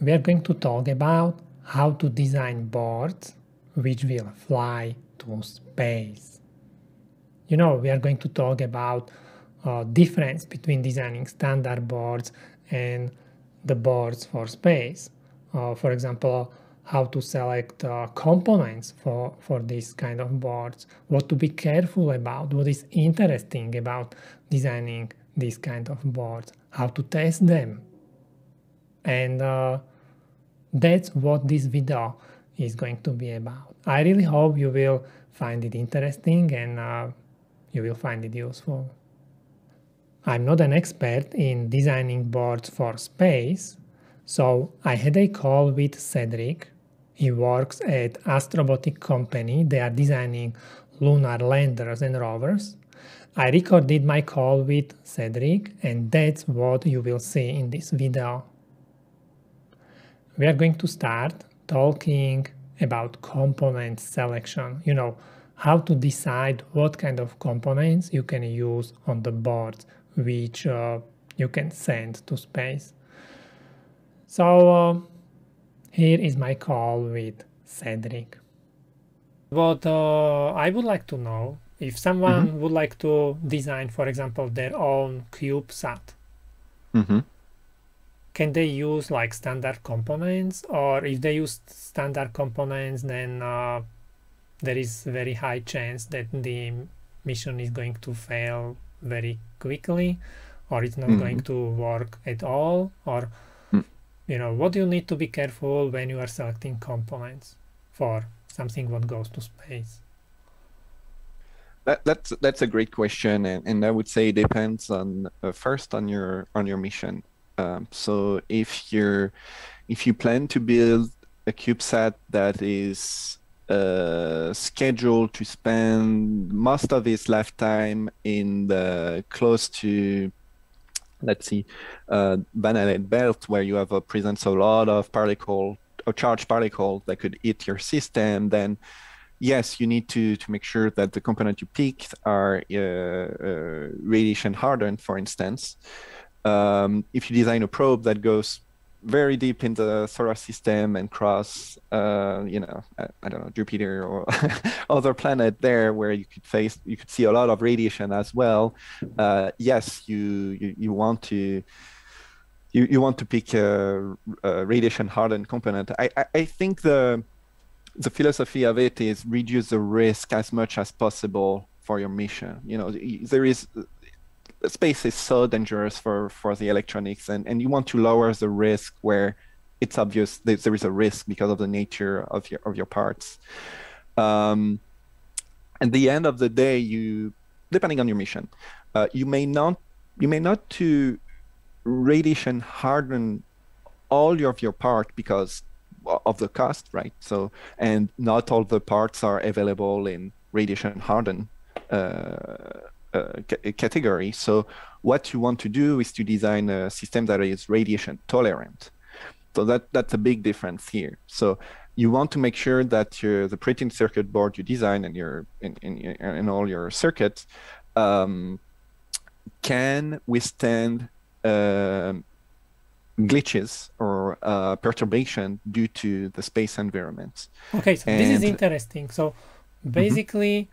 we are going to talk about how to design boards which will fly to space. You know, we are going to talk about uh, difference between designing standard boards and the boards for space. Uh, for example, how to select uh, components for, for this kind of boards, what to be careful about, what is interesting about designing this kind of boards, how to test them. And uh, that's what this video is going to be about. I really hope you will find it interesting and uh, you will find it useful. I'm not an expert in designing boards for space, so I had a call with Cedric, he works at Astrobotic company. They are designing lunar landers and rovers. I recorded my call with Cedric and that's what you will see in this video. We are going to start talking about component selection, you know, how to decide what kind of components you can use on the board which uh, you can send to space. So uh, here is my call with Cedric. What uh, I would like to know, if someone mm-hmm. would like to design, for example, their own CubeSat, mm-hmm. Can they use like standard components? Or if they use standard components, then uh, there is very high chance that the mission is going to fail very quickly or it's not mm-hmm. going to work at all or you know what do you need to be careful when you are selecting components for something what goes to space that, that's that's a great question and, and i would say it depends on uh, first on your on your mission um, so if you're if you plan to build a CubeSat that is uh, scheduled to spend most of its lifetime in the close to let's see, uh, Van Allen belt where you have a presence of a lot of particle or charged particles that could hit your system, then yes, you need to to make sure that the component you pick are uh, uh, radiation hardened, for instance. Um, if you design a probe that goes very deep in the solar system and cross, uh, you know, I, I, don't know, Jupiter or other planet there where you could face, you could see a lot of radiation as well. Uh, yes, you, you, you want to, you, you want to pick a, a radiation hardened component. I, I, I think the, the philosophy of it is reduce the risk as much as possible for your mission. You know, there is space is so dangerous for for the electronics and and you want to lower the risk where it's obvious that there is a risk because of the nature of your of your parts. Um, at the end of the day you depending on your mission uh, you may not you may not to radiation harden all of your part because of the cost right? So and not all the parts are available in radiation hardened uh, category. So what you want to do is to design a system that is radiation tolerant. So that that's a big difference here. So you want to make sure that your, the printed circuit board you design and your in, in, in all your circuits um, can withstand uh, glitches or uh, perturbation due to the space environment. Okay, so and this is interesting. So basically,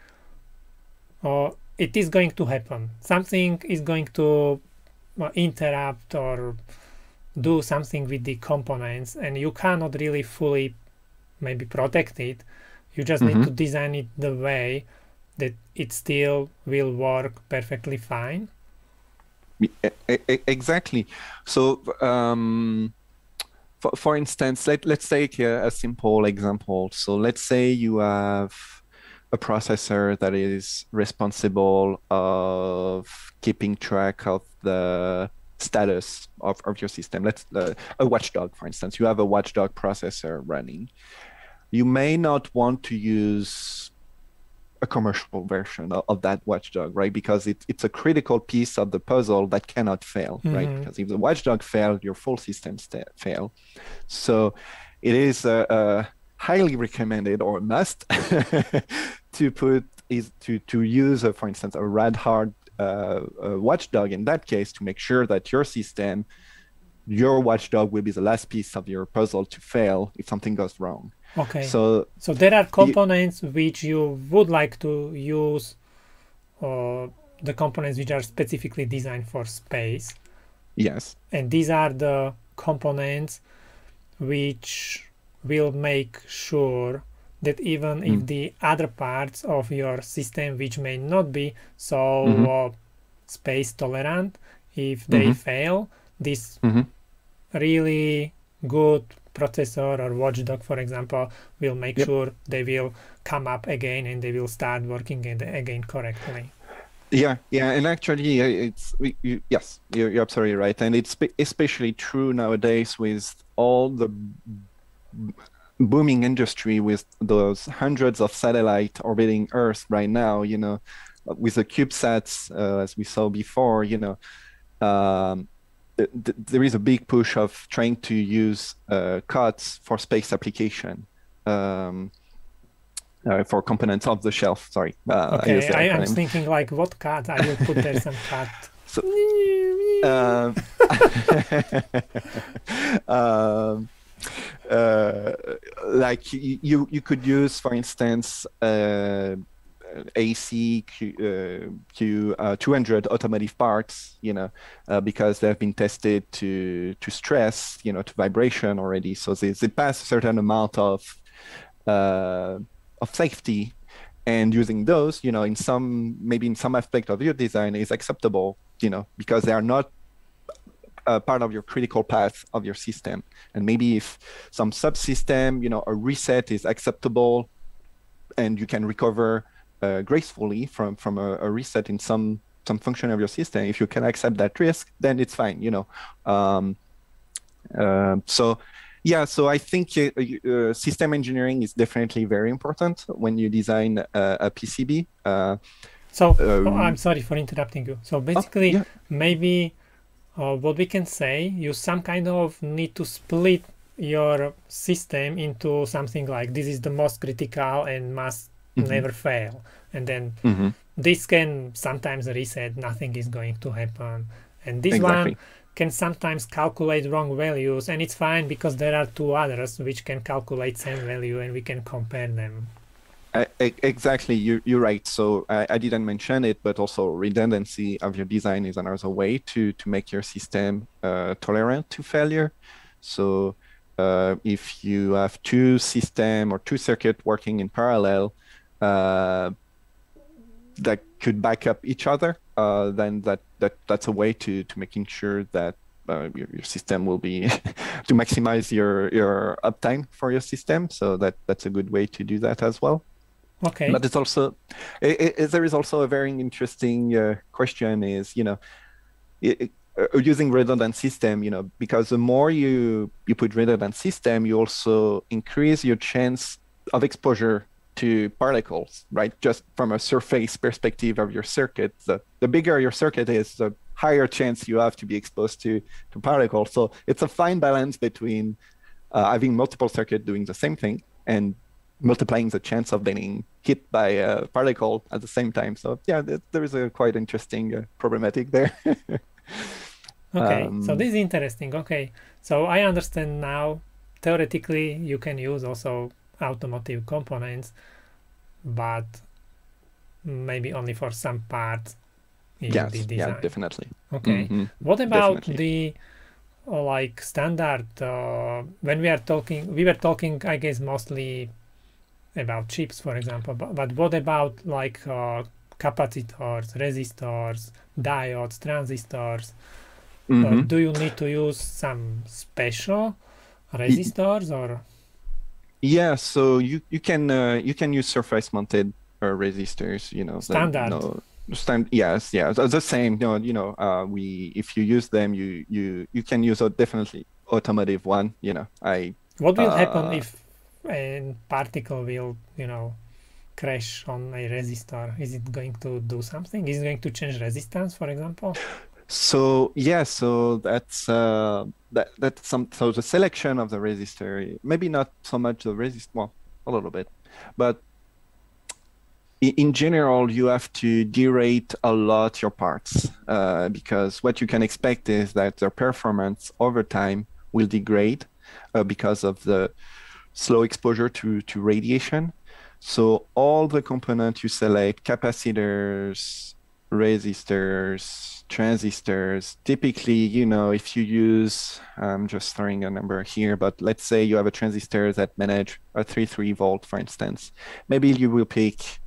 mm-hmm. uh, it is going to happen. Something is going to uh, interrupt or do something with the components, and you cannot really fully maybe protect it. You just mm-hmm. need to design it the way that it still will work perfectly fine. Exactly. So, um, for, for instance, let, let's take a, a simple example. So, let's say you have a processor that is responsible of keeping track of the status of, of your system. Let's uh, a watchdog, for instance. You have a watchdog processor running. You may not want to use a commercial version of, of that watchdog, right? Because it, it's a critical piece of the puzzle that cannot fail, mm-hmm. right? Because if the watchdog fails, your full system st- fail. So it is a, a highly recommended or must to put is to to use, a, for instance, a rad hard uh, watchdog in that case to make sure that your system your watchdog will be the last piece of your puzzle to fail if something goes wrong. Okay. So so there are components you, which you would like to use, uh, the components which are specifically designed for space. Yes. And these are the components which will make sure that even mm. if the other parts of your system which may not be so mm-hmm. uh, space tolerant if they mm-hmm. fail this mm-hmm. really good processor or watchdog for example will make yep. sure they will come up again and they will start working again correctly yeah yeah and actually it's you, yes you're, you're absolutely right and it's especially true nowadays with all the booming industry with those hundreds of satellites orbiting Earth right now, you know, with the CubeSats, uh, as we saw before, you know, um, th- th- there is a big push of trying to use uh, COTS for space application. Um, uh, for components of the shelf, sorry. Uh, okay, I, am thinking like what cut? I will put there some cut. So, um, um, like you you could use, for instance, uh, AC Q, uh, Q uh, 200 automotive parts, you know, uh, because they've been tested to to stress, you know, to vibration already. So they, they pass a certain amount of uh, of safety, and using those, you know, in some maybe in some aspect of your design is acceptable, you know, because they are not uh, part of your critical path of your system. And maybe if some subsystem, you know, a reset is acceptable and you can recover uh, gracefully from, from a, a, reset in some, some function of your system, if you can accept that risk, then it's fine, you know. Um, uh, so yeah, so I think uh, uh, system engineering is definitely very important when you design a PCB. Uh, so um, oh, I'm sorry for interrupting you. So basically, oh, yeah. maybe uh, what we can say you some kind of need to split your system into something like this is the most critical and must mm-hmm. never fail and then mm-hmm. this can sometimes reset nothing is going to happen and this exactly. one can sometimes calculate wrong values and it's fine because there are two others which can calculate same value and we can compare them exactly, you're, you're right. So I, I, didn't mention it, but also redundancy of your design is another way to, to make your system uh, tolerant to failure. So uh, if you have two system or two circuit working in parallel uh, that could back up each other, uh, then that, that that's a way to, to making sure that uh, your, your, system will be to maximize your your uptime for your system. So that that's a good way to do that as well. Okay. But it's also it, it, there is also a very interesting uh, question is you know it, uh, using redundant system you know because the more you you put redundant system you also increase your chance of exposure to particles right just from a surface perspective of your circuit the, the bigger your circuit is the higher chance you have to be exposed to to particles so it's a fine balance between uh, having multiple circuits doing the same thing and multiplying the chance of being hit by a particle at the same time. So yeah, there is a quite interesting uh, problematic there. okay, um, so this is interesting. Okay, so I understand now. Theoretically, you can use also automotive components, but maybe only for some parts in yes, the design. Yeah, definitely. Okay. Mm-hmm. What about definitely. the like standard uh, when we are talking we were talking i guess mostly about chips, for example. But, but what about like uh, capacitors, resistors, diodes, transistors? Uh, mm-hmm. Uh, do you need to use some special resistors or? Yeah, so you you can uh, you can use surface mounted uh, resistors. You know, standard. no, stand yes yeah the same you know, you know uh, we if you use them you you you can use a definitely automotive one you know i what will uh, happen if a particle will, you know, crash on a resistor, is it going to do something? Is it going to change resistance, for example? So yeah, so that's uh, that that's some so the selection of the resistor, maybe not so much the resist, well, a little bit, but in general, you have to derate a lot your parts uh, because what you can expect is that their performance over time will degrade uh, because of the slow exposure to, to radiation. So all the components you select, capacitors, resistors, transistors, typically, you know, if you use, I'm just throwing a number here, but let's say you have a transistor that manage a 3, 3 volt, for instance. Maybe you will pick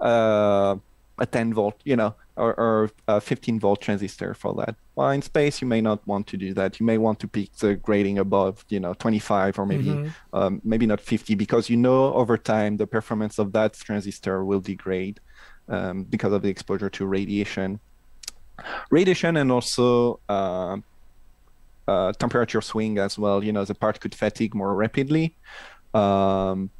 uh, a 10 volt, you know, or, or, a 15 volt transistor for that. Well, in space, you may not want to do that. You may want to pick the grading above, you know, 25 or maybe mm-hmm. um, maybe not 50 because you know over time the performance of that transistor will degrade um, because of the exposure to radiation. Radiation and also uh, uh, temperature swing as well. You know, the part could fatigue more rapidly. Um,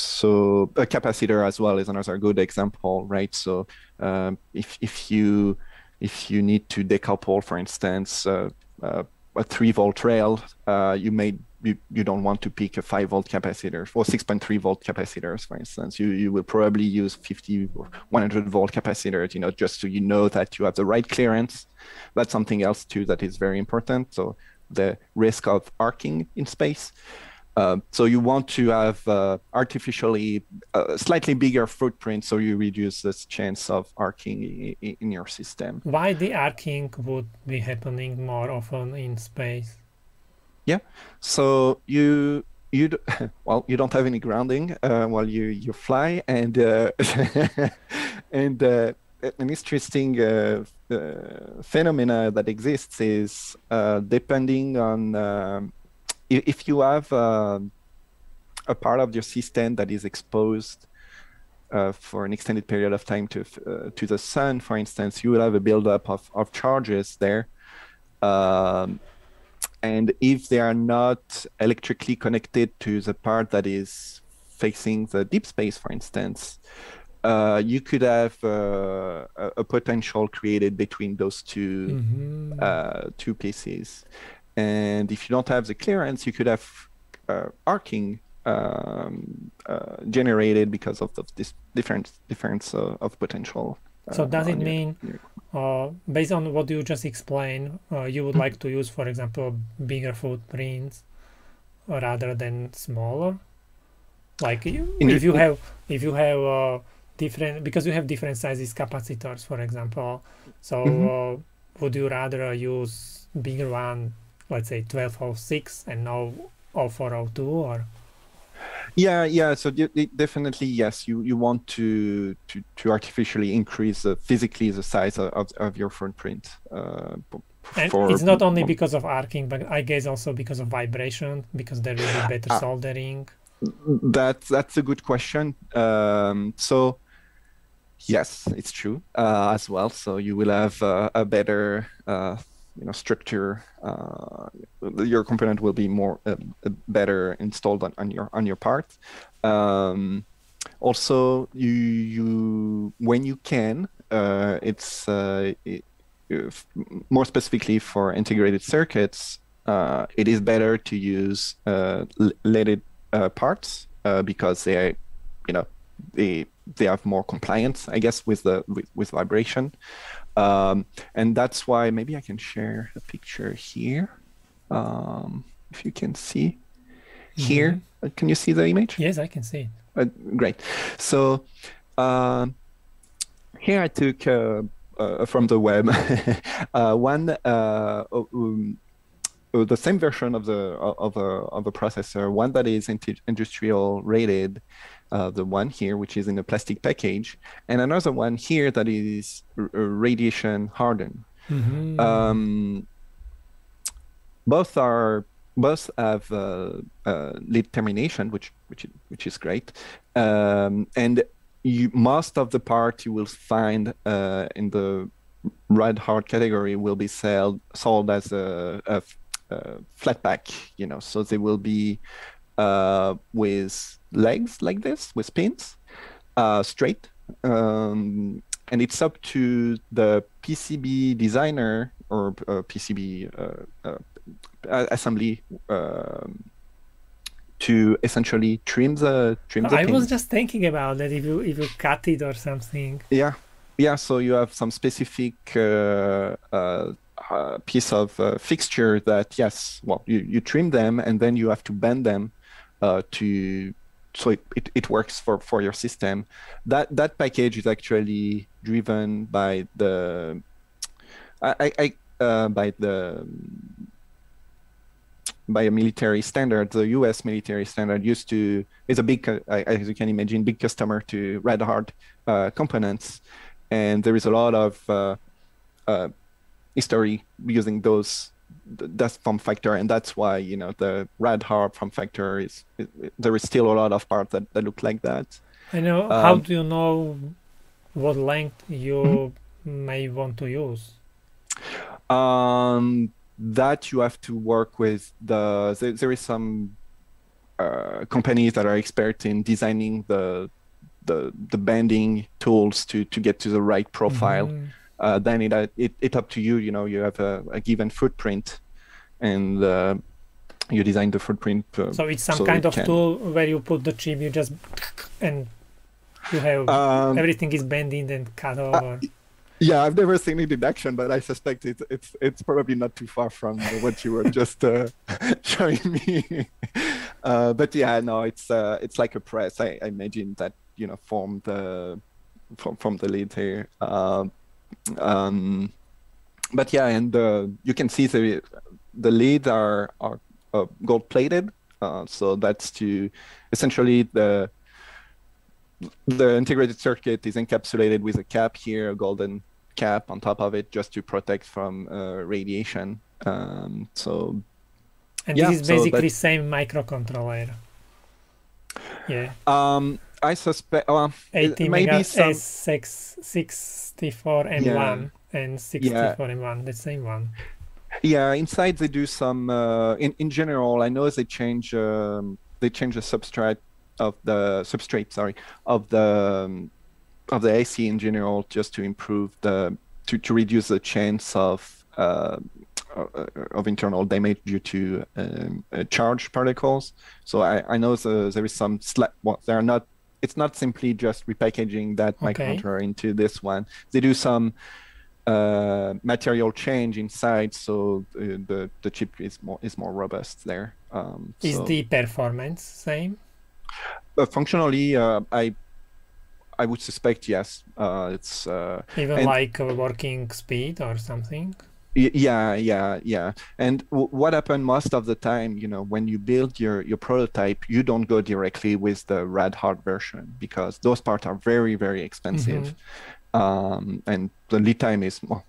so a capacitor as well is another good example, right? So um, if if you if you need to decouple, for instance, uh, uh, a three volt rail, uh, you may you, you don't want to pick a 5 volt capacitor or 6.3 volt capacitors for instance. You you will probably use 50 or 100 volt capacitors you know just so you know that you have the right clearance. That's something else too that is very important. So the risk of arcing in space uh, so you want to have uh, artificially uh, slightly bigger footprint so you reduce this chance of arcing in, in your system why the arcing would be happening more often in space yeah. So you you well you don't have any grounding uh, while you you fly and uh, and uh, an interesting uh, uh, phenomena that exists is uh, depending on um, if you have um, a part of your system that is exposed uh, for an extended period of time to uh, to the sun, for instance, you will have a buildup of, of charges there. Um, and if they are not electrically connected to the part that is facing the deep space, for instance, uh, you could have uh, a, a, potential created between those 2 mm-hmm. uh, two pieces. And if you don't have the clearance, you could have uh, arcing um, uh, generated because of, this different difference of potential. so does it mean your uh, based on what you just explained, uh, you would like to use, for example, bigger footprints rather than smaller. Like if you have if you have uh, different because you have different sizes capacitors, for example. So mm-hmm. Uh, would you rather use bigger one, let's say 1206 and now 0402 or? Yeah, yeah. So definitely, yes. You you want to to to artificially increase uh, physically the size of, of your footprint. Uh, and for, it's not only because of arcing, but I guess also because of vibration, because there will be better uh, soldering. That's that's a good question. Um, so yes, it's true uh, as well. So you will have uh, a better uh, you know structure uh, your component will be more uh, better installed on, on, your on your part. Um, also you you when you can uh, it's uh, it, more specifically for integrated circuits uh, it is better to use uh, leaded parts because they you know they they have more compliance i guess with the with, with vibration um, and that's why maybe I can share a picture here. Um, if you can see mm-hmm. here, uh, can you see the image? Yes, I can see it. Uh, great. So uh, here I took uh, uh from the web uh, one um, the same version of the of a of a processor, one that is industrial rated, uh, the one here, which is in a plastic package, and another one here that is radiation hardened. Mm-hmm. Um, both are both have uh, uh, lead termination, which which which is great, um, and you, most of the part you will find uh, in the rad hard category will be sold sold as a, a, a flat pack, you know, so they will be uh, with legs like this, with pins, uh, straight. Um, and it's up to the PCB designer or uh, PCB uh, uh, assembly um, to essentially trim the trim the I pins. was just thinking about that if you if you cut it or something. Yeah, yeah. So you have some specific uh, uh, uh, piece of uh, fixture that yes, well, you, you trim them and then you have to bend them uh, to so it, it, it works for, for your system. That that package is actually driven by the I, I, uh, by the by a military standard. The U.S. military standard used to is a big, uh, as you can imagine, big customer to Rad Hard uh, components, and there is a lot of uh, uh history using those that form factor, and that's why you know the Rad Hard form factor is, is there is still a lot of parts that, that look like that. I know. Um, how do you know what length you mm-hmm. may want to use? Um, that you have to work with the there, there is some uh, companies that are expert in designing the the the bending tools to to get to the right profile mm-hmm. Uh, then it, it it up to you you know you have a, a given footprint and uh, you design the footprint uh, so it's some so kind it of can... tool where you put the chip you just and you have um, everything is bending and cut over yeah, I've never seen it in action, but I suspect it's it's it's probably not too far from what you were just uh, showing me. Uh, but yeah, no, it's uh, it's like a press. I, I imagine that you know formed the from from the lead here. Um, um, but yeah, and uh, you can see the the leads are are uh, gold plated. Uh, so that's to essentially the the integrated circuit is encapsulated with a cap here, a golden cap on top of it just to protect from uh, radiation. Um, so and yeah, this is basically so same microcontroller. Yeah. Um, I suspect uh, 80 maybe some... S64M1 yeah. and 64M1, the same one. Yeah, inside they do some. Uh, in in general, I know they change. Um, they change the substrate of the substrate. Sorry, of the um, of the AC in general just to improve the to, to reduce the chance of uh, uh of internal damage due to um, uh, charged particles. So I, I know the, there is some sla- well, they are not. It's not simply just repackaging that okay. microcontroller into this one. They do some uh, material change inside, so uh, the the chip is more is more robust there. Um, is so. the performance same? Uh, functionally, uh, I I would suspect yes. Uh, it's uh, even like working speed or something. Yeah, yeah, yeah. And what happened most of the time, you know, when you build your your prototype, you don't go directly with the Rad Hard version because those parts are very, very expensive. Mm-hmm um, and the lead time is well,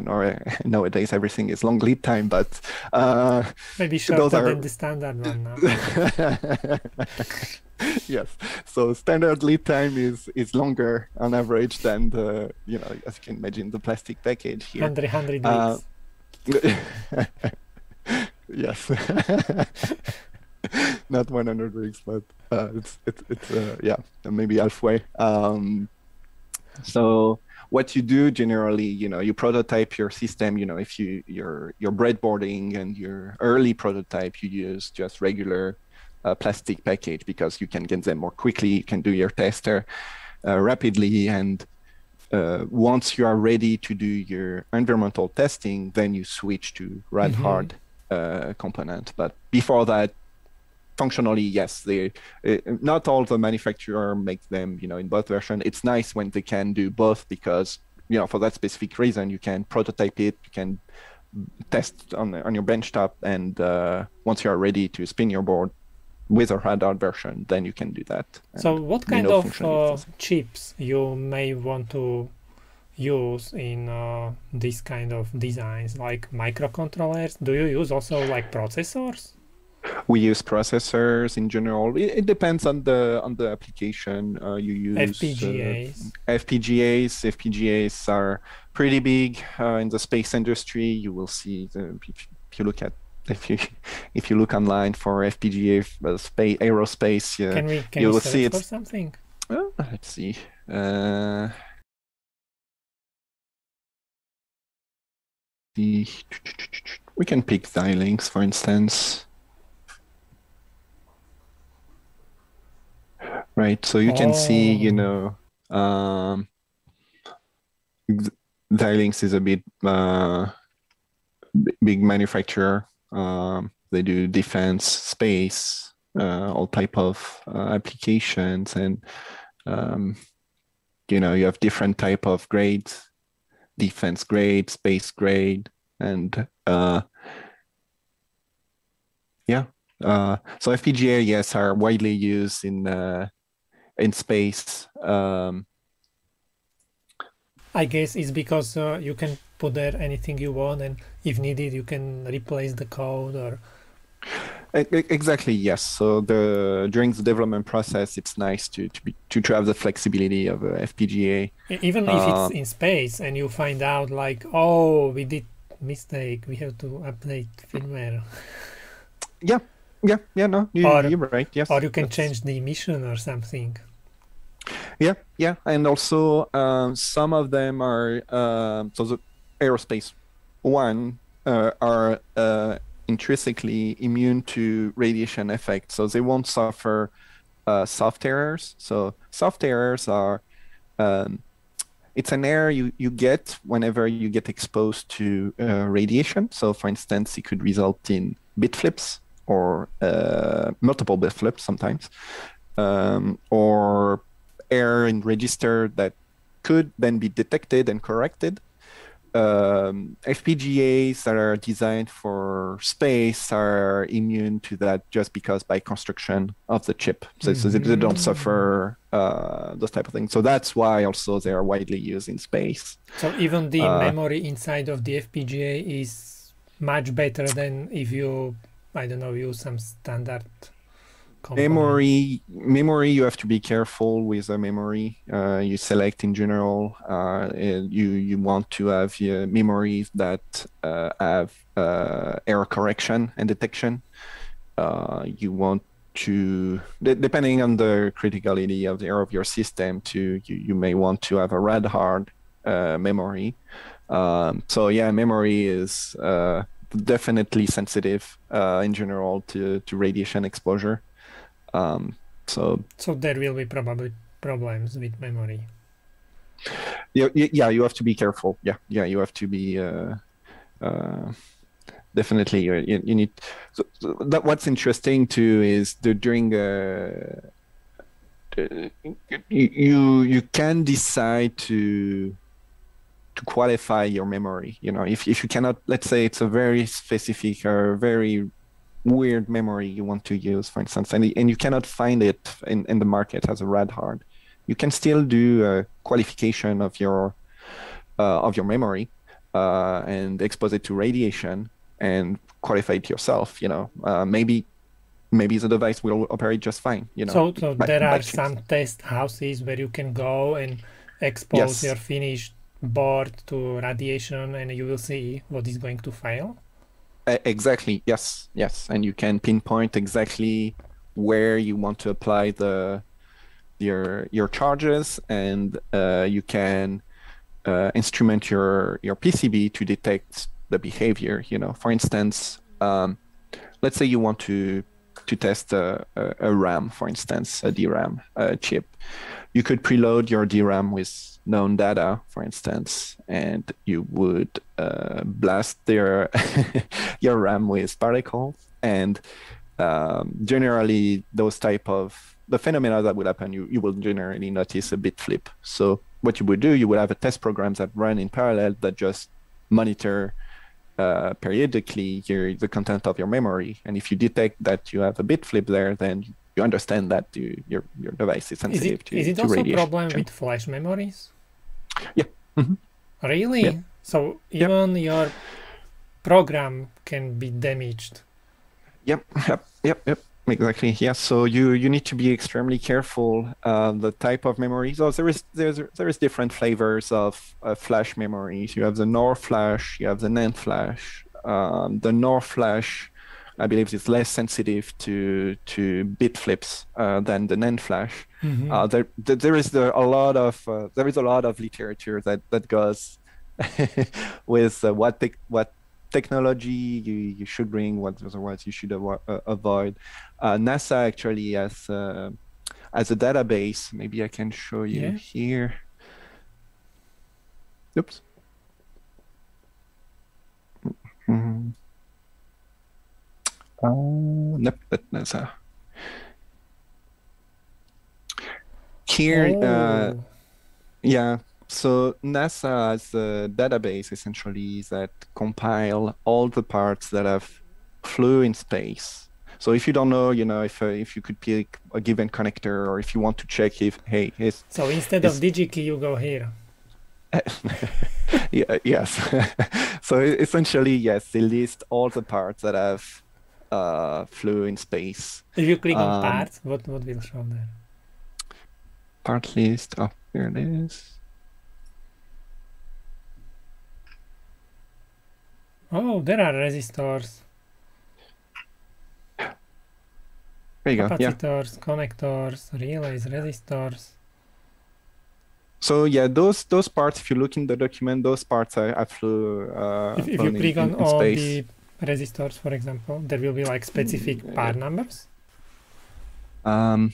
know nowadays everything is long lead time, but uh, maybe shorter are... than the standard one now. yes, so standard lead time is is longer on average than the you know as you can imagine the plastic package here. 100, 100 uh, yes. Not 100 weeks, but uh, it's it's it's uh, yeah maybe halfway. Um, so what you do generally, you know, you prototype your system. You know, if you your your breadboarding and your early prototype, you use just regular uh, plastic package because you can get them more quickly. You can do your tester uh, rapidly, and uh, once you are ready to do your environmental testing, then you switch to Red mm-hmm. Hard uh, component. But before that, functionally yes they uh, not all the manufacturer make them you know in both version. It's nice when they can do both because you know for that specific reason you can prototype it you can test on on your benchtop and uh, once you are ready to spin your board with a Hard version then you can do that. So what kind of uh, chips you may want to use in uh, this kind of designs like microcontrollers? Do you use also like processors we use processors in general. It, it depends on the on the application uh, you use. FPGAs. Uh, FPGAs. FPGAs are pretty big uh, in the space industry. You will see the, if, if, you look at if you if you look online for FPGA uh, space aerospace, uh, can we, can you will see something. Let's see. Uh, the we can pick Xilinx, for instance. Right? So you can see, you know, um, Xilinx is a bit uh, big manufacturer. Um, they do defense, space, uh, all type of uh, applications, and um, you know you have different type of grades, defense grade, space grade, and uh, yeah. Uh, so FPGA, yes, are widely used in uh, in space. Um, I guess it's because uh, you can put there anything you want, and if needed, you can replace the code or. Exactly. Yes. So the during the development process, it's nice to to, be, to, to have the flexibility of a FPGA. Even if uh, it's in space, and you find out like, oh, we did mistake, we have to update firmware. Yeah. Yeah. Yeah. No, you, are right. Yes. Or you can change the mission or something. Yeah, yeah, and also um, some of them are uh, so the aerospace one uh, are uh, intrinsically immune to radiation effects, so they won't suffer uh, soft errors. So soft errors are um, it's an error you, you get whenever you get exposed to uh, radiation. So, for instance, it could result in bit flips or uh, multiple bit flips sometimes, um, or error in register that could then be detected and corrected. Um, FPGAs that are designed for space are immune to that just because by construction of the chip. So, mm-hmm. so they, they, don't suffer uh, those type of things. So that's why also they are widely used in space. So even the uh, memory inside of the FPGA is much better than if you, I don't know, use some standard Memory, memory. You have to be careful with the memory uh, you select in general. Uh, you you want to have uh, memories that uh, have uh, error correction and detection. Uh, you want to, depending on the criticality of the error of your system, to you, you may want to have a rad hard memory. Um, so yeah, memory is definitely sensitive in general to to radiation exposure. Um, so so there will be probably problems with memory. Yeah, yeah, you have to be careful. Yeah, yeah, you have to be uh, uh, definitely. You, you need. So, so, that what's interesting too is the, during uh, you you can decide to to qualify your memory. You know, if if you cannot, let's say it's a very specific or very weird memory you want to use, for instance, and, and you cannot find it in, in the market as a rad hard, you can still do a qualification of your uh, of your memory uh, and expose it to radiation and qualify it yourself. You know, uh, maybe maybe the device will operate just fine. You know, so, so by, there are some test houses where you can go and expose yes. your finished board to radiation, and you will see what is going to fail. Exactly. Yes. Yes. And you can pinpoint exactly where you want to apply the your your charges, and uh, you can uh, instrument your your PCB to detect the behavior. You know, for instance, um, let's say you want to to test a, a, a RAM, for instance, a DRAM chip. You could preload your DRAM with known data, for instance, and you would uh, blast their your RAM with particles, and um, generally those type of the phenomena that would happen, you, you will generally notice a bit flip. So what you would do, you would have a test programs that run in parallel that just monitor uh, periodically your, the content of your memory. And if you detect that you have a bit flip there, then you understand that you, your your device is sensitive is it, to, is it to also a problem with flash memories? Yeah. Mm-hmm. Really? Yeah. So even yeah. your program can be damaged. Yep. Yep. Yep. Yep. Exactly. Yeah. So you you need to be extremely careful uh, the type of memory. So there is there's there is different flavors of uh, flash memories. You have the NOR flash. You have the NAND flash. Um, the NOR flash I believe it's less sensitive to to bit flips uh, than the NAND flash. Mm-hmm. Uh, there, there is the, a lot of uh, there is a lot of literature that that goes with uh, what te- what technology you, you should bring, what otherwise you should avo- uh, avoid. Uh, NASA actually has as a database. Maybe I can show you Yeah. here. Oops. Mhm. Uh, nope, that, that's uh, here. Uh, Oh. yeah. So NASA has a database essentially that compile all the parts that have flew in space. So if you don't know, you know, if uh, if you could pick a given connector, or if you want to check if hey, is So instead of DigiKey, you go here. yeah, yes. so essentially, yes, they list all the parts that have uh, flew in space. If you click on Um, parts, what what will show there? Part list. Oh, here it is. Oh, there are resistors, There you go. Yeah. capacitors, connectors, relays, resistors. So yeah, those those parts. If you look in the document, those parts I, I flew. Uh, If, if you in- click in, on in all space. the resistors, for example, there will be like specific Mm, part numbers. Um,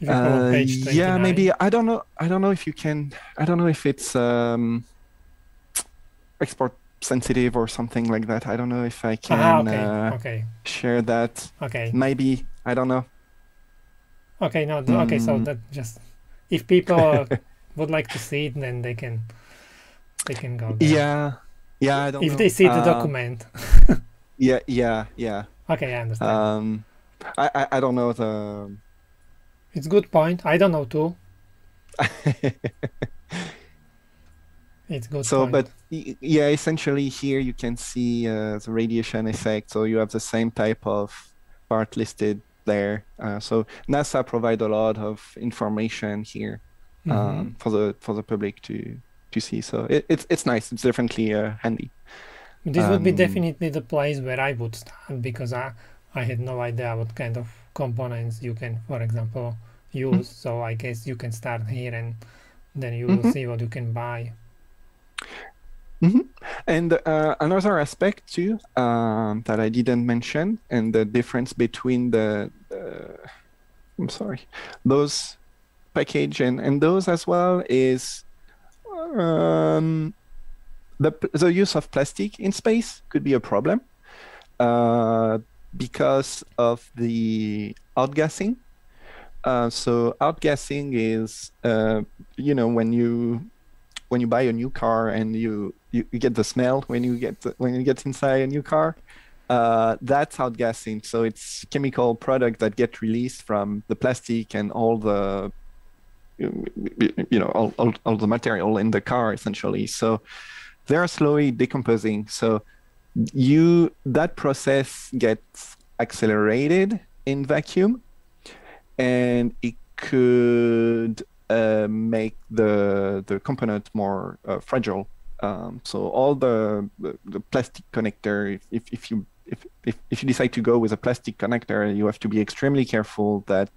If you go on Uh, yeah, maybe I don't know. I don't know if you can. I don't know if it's um, export sensitive or something like that. I don't know if I can Ah, okay, uh, okay, share that. okay, Maybe I don't know. okay. No, th- okay. So Mm. that just if people would like to see it, then they can they can go. There. Yeah, yeah. I don't If know. they see the Uh, document. Yeah, yeah, yeah. Okay, I understand. Um, I, I I don't know the. it's good point. I don't know too. It's good so, point. but yeah, essentially here you can see uh, the radiation effect. So you have the same type of part listed there. Uh, so NASA provide a lot of information here. Mhm. um, for the for the public to to see. So it, it's it's nice. It's definitely uh, handy. This would be Um, definitely the place where I would start because I I had no idea what kind of components you can, for example, use. So I guess you can start here and then you will Mhm. see what you can buy. And uh, another aspect too um, that I didn't mention, and the difference between the uh, I'm sorry, those package and and those as well is um, the the use of plastic in space could be a problem uh, because of the outgassing. Uh, so outgassing is uh, you know when you when you buy a new car and you you, you get the smell when you get when you get inside a new car uh, that's outgassing so it's chemical product that get released from the plastic and all the you know all, all, all the material in the car essentially so they're slowly decomposing so you that process gets accelerated in vacuum and it could uh, make the the component more uh, fragile. Um, so all the, the plastic connector, if, if, if you if, if if you decide to go with a plastic connector, you have to be extremely careful that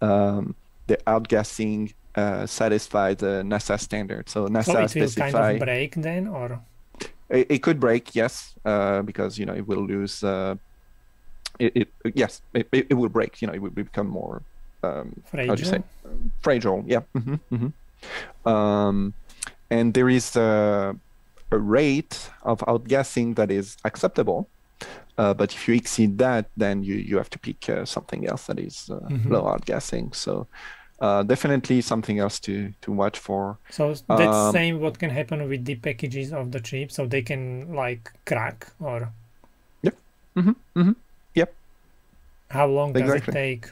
um, the outgassing uh, satisfy the NASA standard. So NASA So it will kind of break then, or it, it could break, yes, uh, because you know it will lose. Uh, it, it yes, it, it, will break. You know, it will become more um, how do you say fragile. yeah hmm hmm um, and there is a, a rate of outgassing that is acceptable uh, but if you exceed that then you, you have to pick uh, something else that is uh, Mhm. low outgassing so uh, definitely something else to to watch for So that's Um, same what can happen with the packages of the chip, so they can like crack or hmm hmm how long does Exactly. it take?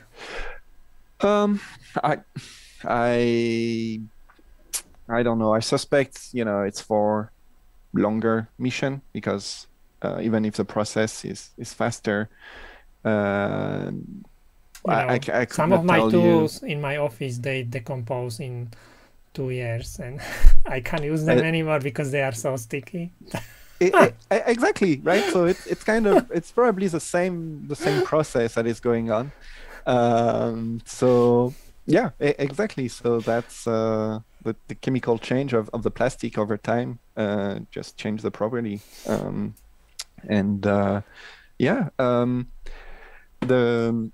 Um, I, I, I don't know. I suspect you know it's for longer mission because uh, even if the process is is faster, uh, You know, I, ca- I Some of my tell you. tools in my office they decompose in two years, and I can't use them anymore because they are so sticky. I- I- I- exactly right. So it's it's kind of it's probably the same the same process that is going on. Um, so yeah, exactly. So that's uh, the, the chemical change of, of the plastic over time uh, just change the property. Um, and uh, yeah, um, the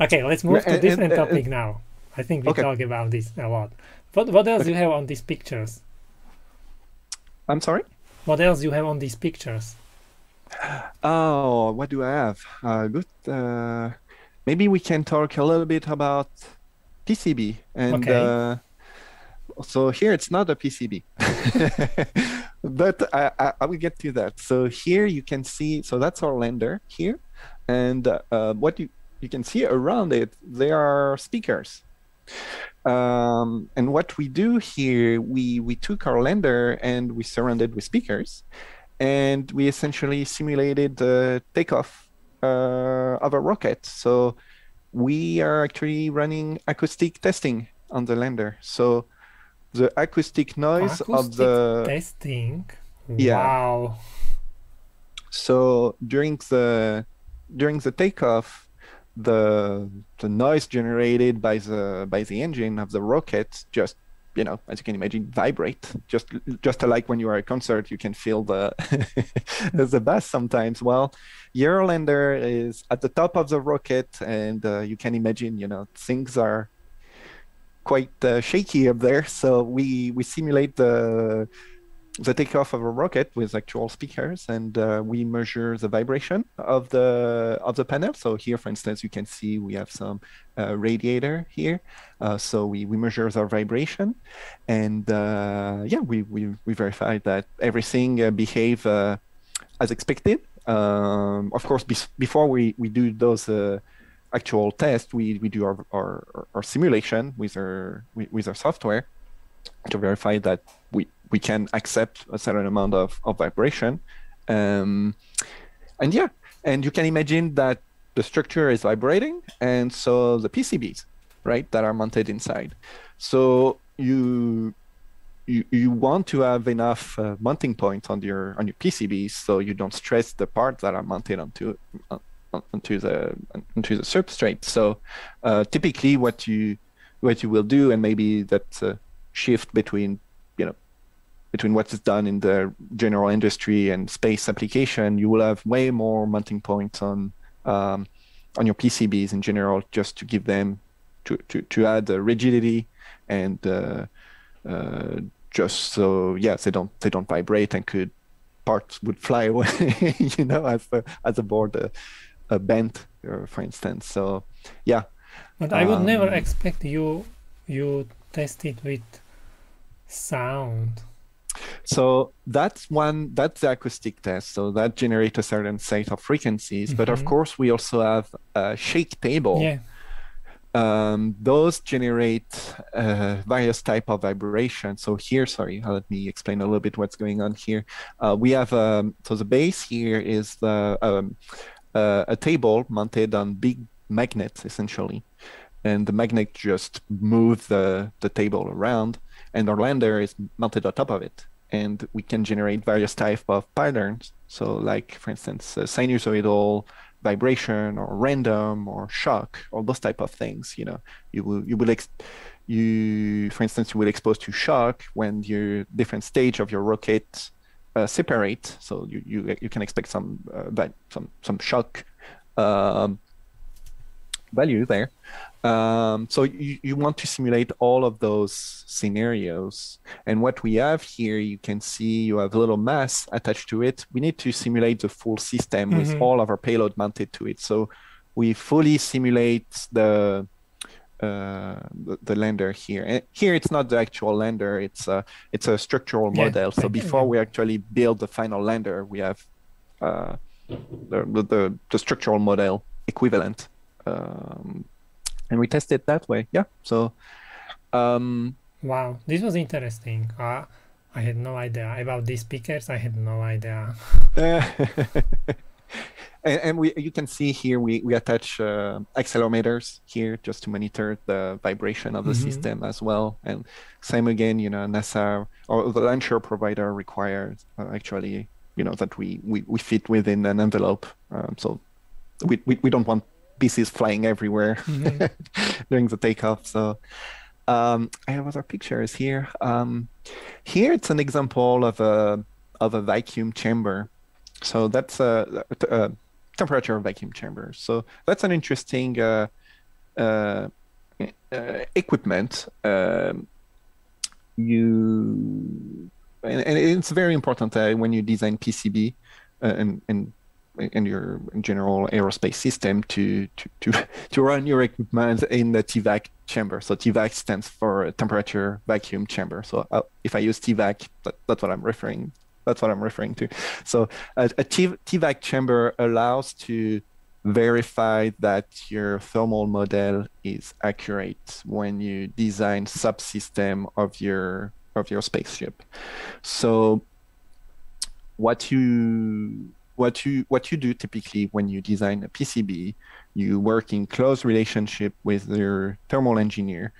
Okay, let's move to And- different topic now. I think we Okay. talk about this a lot. What what else Okay. you have on these pictures? I'm sorry. What else you have on these pictures? Oh, what do I have? Uh, good. Uh, maybe we can talk a little bit about PCB. And Okay. uh, so here it's not a PCB, but I, I, I will get to that. So here you can see, so that's our lander here. And uh, what you, you can see around it, there are speakers. Um, and what we do here, we, we took our lander and we surrounded with speakers and we essentially simulated the takeoff uh, of a rocket. So we are actually running acoustic testing on the lander. So the acoustic noise of the testing. Yeah. Wow. so during the during the takeoff, the the noise generated by the by the engine of the rocket just you know as you can imagine vibrate just just like when you are at a concert you can feel the the bass sometimes well Eurlander is at the top of the rocket and uh, you can imagine you know things are quite uh, shaky up there. So we we simulate the the takeoff of a rocket with actual speakers and uh, we measure the vibration of the of the panel. So here for instance you can see we have some uh, radiator here. Uh, so we, we measure the vibration and uh, yeah we, we we verify that everything uh, behave uh, as expected. Um, of course bes- before we we do those actual test. we we do our our, our simulation with our with, our software to verify that we we can accept a certain amount of, of vibration um, and yeah and you can imagine that the structure is vibrating and so the pcbs right that are mounted inside so you you, you want to have enough uh, mounting points on your on your PCBs so you don't stress the parts that are mounted onto on, onto the onto the substrate. So uh, typically, what you what you will do, and maybe that a shift between you know between what is done in the general industry and space application, you will have way more mounting points on um, on your PCBs in general, just to give them to to, to add uh, rigidity and uh, uh, just so yeah they don't they don't vibrate and could parts would fly away you know as the as the board uh, uh, bent uh, for instance so yeah But I would never Um, expect you you test it with sound. so that's one that's the acoustic test so that generates a certain set of frequencies but of Mhm. course we also have a shake table Yeah. um, those generate uh, various type of vibration. So here, sorry, uh, let me explain a little bit what's going on here. Uh, we have um, so the base here is the um, uh, a table mounted on big magnets essentially, and the magnet just moves the the table around, and our lander is mounted on top of it, and we can generate various type of patterns. So like for instance, sinusoidal vibration or random or shock or those type of things you know. You will you will ex- you for instance you will expose to shock when your different stage of your rocket uh, separate so you, you you can expect some uh, some some shock um, value there. Um, so you, you want to simulate all of those scenarios. And what we have here you can see you have a little mass attached to it. We need to simulate the full system with Mhm. all of our payload mounted to it. So we fully simulate the uh, the, the lander here. And here it's not the actual lander it's a it's a structural Yeah, model. So before we actually build the final lander we have uh, the, the, the the structural model equivalent um, and we test it that way. Yeah. So um Wow, this was interesting. Uh, I had no idea about these speakers. I had no idea. and, and we you can see here we we attach uh, accelerometers here just to monitor the vibration of the Mhm. system as well and same again you know nasa or the launcher provider requires uh, actually you know that we, we we fit within an envelope um, so we, we we don't want pieces flying everywhere Mhm. during the takeoff. So um, I have other pictures here. Um, here it's an example of a of a vacuum chamber. So that's a, a temperature vacuum chamber. So that's an interesting uh, uh, uh, equipment, um, you and, and, it's very important uh, when you design PCB uh, and, and in your general aerospace system to to to, to run your equipment in the TVAC chamber. So TVAC stands for temperature vacuum chamber. So uh, if I use TVAC, that, that's what I'm referring. That's what I'm referring to. So a, a TVAC chamber allows to verify that your thermal model is accurate when you design subsystem of your of your spaceship. So what you what you what you do typically when you design a PCB, you work in close relationship with your thermal engineer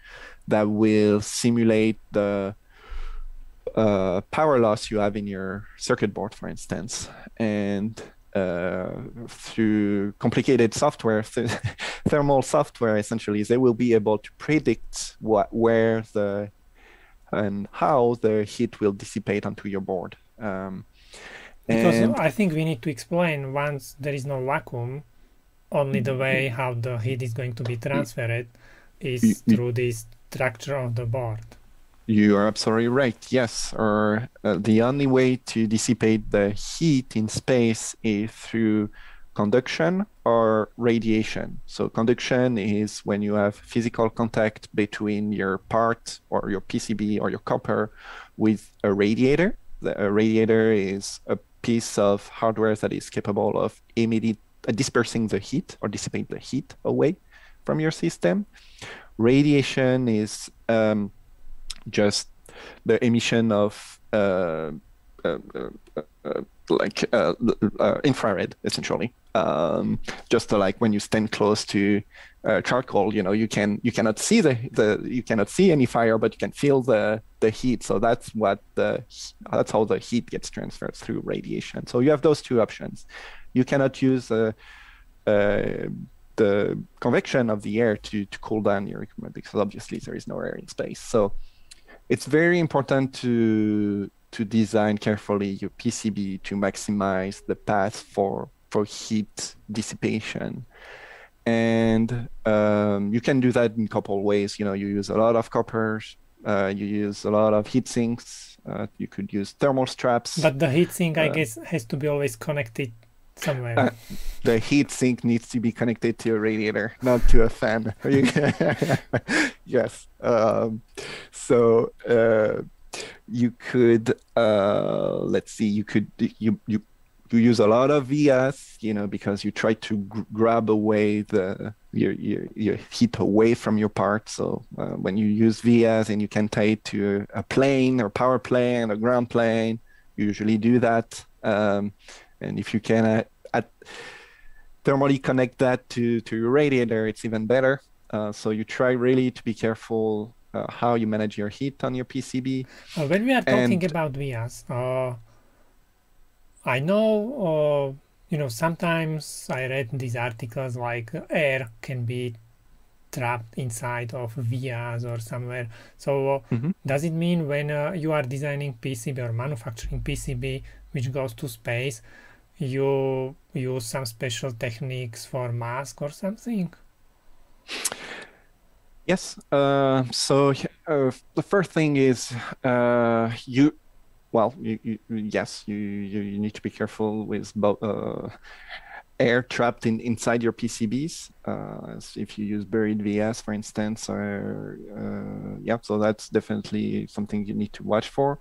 that will simulate the uh, power loss you have in your circuit board, for instance, and uh, through complicated software, thermal software, essentially, they will be able to predict what where the and how the heat will dissipate onto your board. Um, because I think we need to explain once there is no vacuum, only the way how the heat is going to be transferred is through this structure of the board. You are absolutely right. Yes, or uh, the only way to dissipate the heat in space is through conduction or radiation. So conduction is when you have physical contact between your part or your PCB or your copper with a radiator. The, a radiator is a piece of hardware that is capable of emitting, uh, dispersing the heat or dissipate the heat away from your system. Radiation is um, just the emission of uh, uh, uh, uh like uh, infrared, essentially. Um, just like when you stand close to charcoal, you know, you can you cannot see the, the you cannot see any fire, but you can feel the the heat. So that's what the that's how the heat gets transferred through radiation. So you have those two options. You cannot use uh, uh, the convection of the air to to cool down your equipment because obviously there is no air in space. So it's very important to to design carefully your PCB to maximize the path for for heat dissipation and um, you can do that in a couple of ways you know you use a lot of coppers uh, you use a lot of heat sinks. Uh, you could use thermal straps. But the heat sink, I uh, guess, has to be always connected somewhere. Uh, the heat sink needs to be connected to a radiator, not to a fan. yes. Um, so uh, you could, uh, let's see, you could you you you use a lot of vias, you know, because you try to gr- grab away the your, your, your heat away from your part. So uh, when you use vias and you can tie it to a plane or power plane or ground plane, you usually do that. Um, and if you can uh, at, thermally connect that to, to your radiator, it's even better. Uh, so you try really to be careful uh, how you manage your heat on your PCB. Uh, when we are talking and, about vias, uh, I know, uh, you know, sometimes I read these articles like air can be trapped inside of vias or somewhere. So uh, mm-hmm. does it mean when uh, you are designing PCB or manufacturing PCB which goes to space, you use some special techniques for mask or something? Yes. Uh, so uh, the first thing is uh, you well, you, you, yes, you, you, you need to be careful with both uh, air trapped in inside your PCBs. Uh, if you use buried vias, for instance, or uh, yeah, so that's definitely something you need to watch for.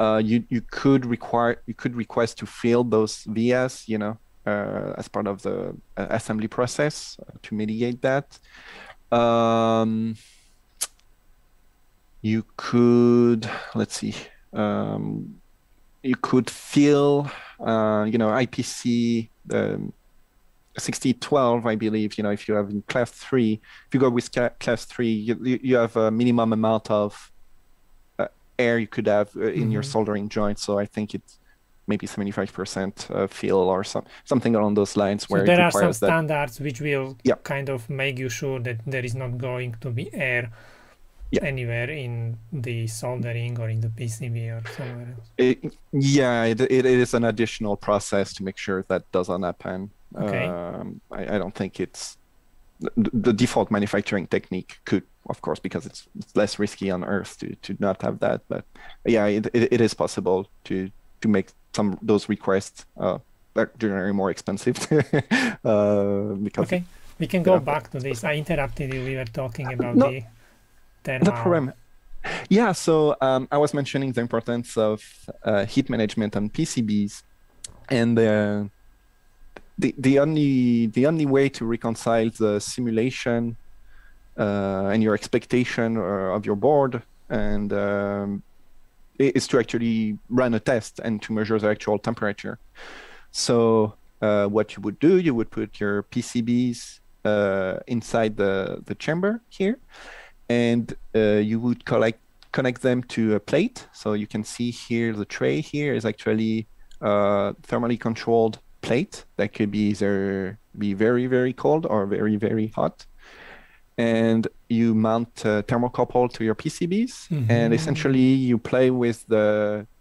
Uh, you you could require you could request to fill those vias, you know, uh, as part of the uh, assembly process to mitigate that. Um, you could let's see um, you could fill, uh, you know, IPC um, 6012, I believe, you know, if you have in class three, if you go with class three, you, you have a minimum amount of uh, air you could have uh, in mm-hmm. your soldering joint. So I think it's maybe 75% uh, feel or some, something along those lines where so there are some standards that, which will yep. kind of make you sure that there is not going to be air yeah. anywhere in the soldering or in the PCB or somewhere else? It, yeah, it, it is an additional process to make sure that doesn't happen. Okay. Um, I, I, don't think it's the, the, default manufacturing technique could, of course, because it's, it's, less risky on Earth to, to not have that. But yeah, it, it, it is possible to to make some those requests. Uh, are generally more expensive uh, because okay we can go back to this i interrupted you we were talking about no, the thermal. no problem yeah so um, i was mentioning the importance of uh, heat management on pcbs and uh, the the only the only way to reconcile the simulation uh, and your expectation uh, of your board and um, is to actually run a test and to measure the actual temperature. So uh, what you would do, you would put your PCBs uh, inside the the chamber here, and uh, you would collect connect them to a plate. So you can see here the tray here is actually a thermally controlled plate that could be either be very very cold or very very hot and you mount a thermocouple to your PCBs mm-hmm. and essentially you play with the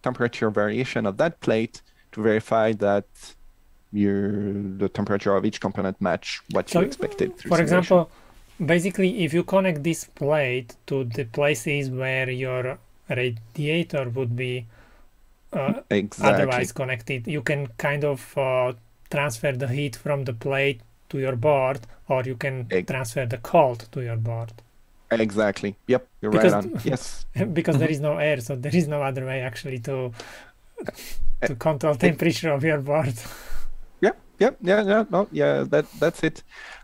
temperature variation of that plate to verify that your the temperature of each component match what so, you expected. For example, basically if you connect this plate to the places where your radiator would be uh, exactly. otherwise connected. You can kind of uh, transfer the heat from the plate to your board, or you can transfer the cold to your board. Exactly. Yep, you're because, right on. Yes. because there is no air, so there is no other way actually to to control temperature of your board. Yeah, yeah, yeah, yeah. No, yeah. That that's it.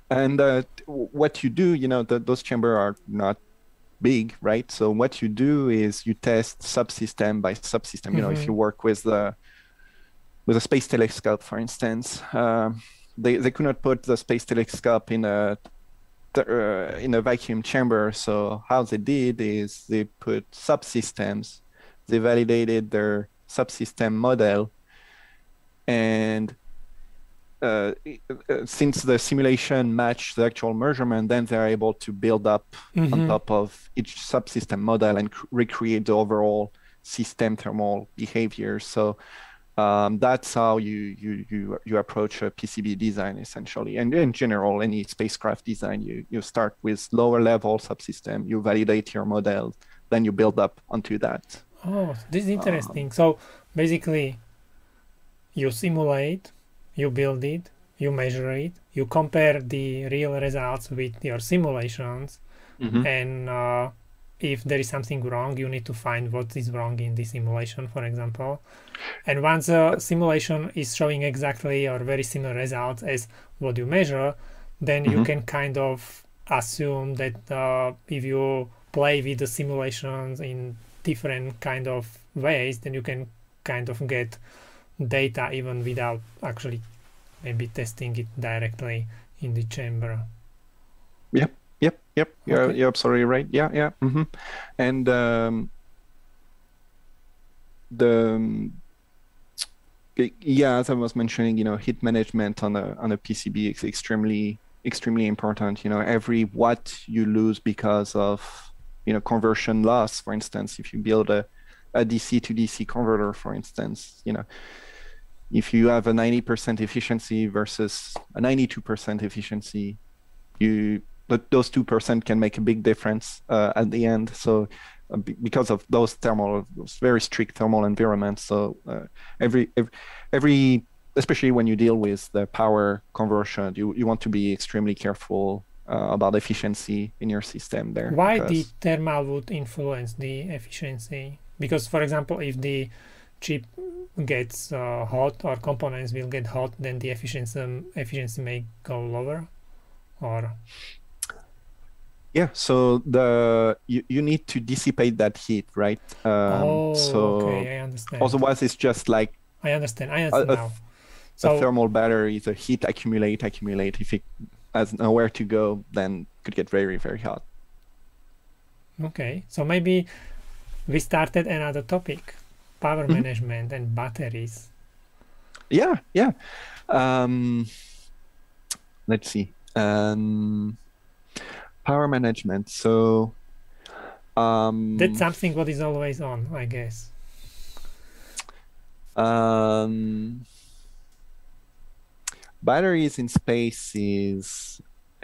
And uh, what you do, you know, the, those chambers are not big, right? So what you do is you test subsystem by subsystem. You know, if mm-hmm. you work with the with a space telescope, for instance, um, they they could not put the space telescope in a uh, in a vacuum chamber. So how they did is they put subsystems. They validated their subsystem model, and uh, uh, since the simulation matched the actual measurement, then they're able to build up mm-hmm. on top of each subsystem model and cr- recreate the overall system thermal behavior. So um, that's how you, you you you approach a PCB design essentially. And in general, any spacecraft design, you you start with lower level subsystem, you validate your model, then you build up onto that. Oh, this is interesting. Um, so basically, you simulate you build it, you measure it, you compare the real results with your simulations, mm-hmm. and uh, if there is something wrong, you need to find what is wrong in the simulation, for example. And once a simulation is showing exactly or very similar results as what you measure, then mm-hmm. you can kind of assume that uh, if you play with the simulations in different kind of ways, then you can kind of get data even without actually maybe testing it directly in the chamber. Yep, yep, yep. You're, okay. you're absolutely right. Yeah, yeah. Mm-hmm. And um, the um, yeah, as I was mentioning, you know, heat management on a on a PCB is extremely extremely important. You know, every watt you lose because of you know conversion loss, for instance, if you build a a DC to DC converter, for instance, you know, if you have a 90% efficiency versus a 92% efficiency, you but those two percent can make a big difference uh, at the end. So uh, because of those thermal, those very strict thermal environments, so uh, every, every every especially when you deal with the power conversion, you you want to be extremely careful uh, about efficiency in your system there. Why the thermal would influence the efficiency? Because, for example, if the chip gets uh, hot or components will get hot, then the efficiency efficiency may go lower, or yeah. So the you, you need to dissipate that heat, right? Um, oh, so okay, I understand. Otherwise, it's just like I understand. I understand a, now. So, a thermal battery, the heat accumulate, accumulate. If it has nowhere to go, then could get very, very hot. Okay, so maybe we started another topic power mm-hmm. management and batteries. Yeah, yeah. Um, let's see. Um, power management. So um, that's something what is always on, I guess. Um, batteries in space is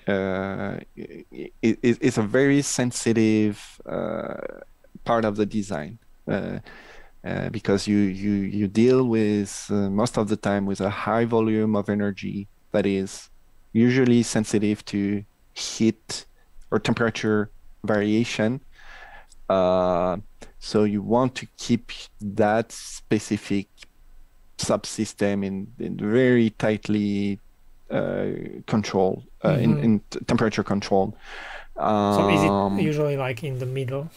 uh, is, is a very sensitive uh, part of the design uh, uh, because you you you deal with uh, most of the time with a high volume of energy that is usually sensitive to heat or temperature variation. so you want to keep that specific subsystem in, in very tightly uh, control uh, mm-hmm. in, in temperature control. Um, so is it um, usually like in the middle?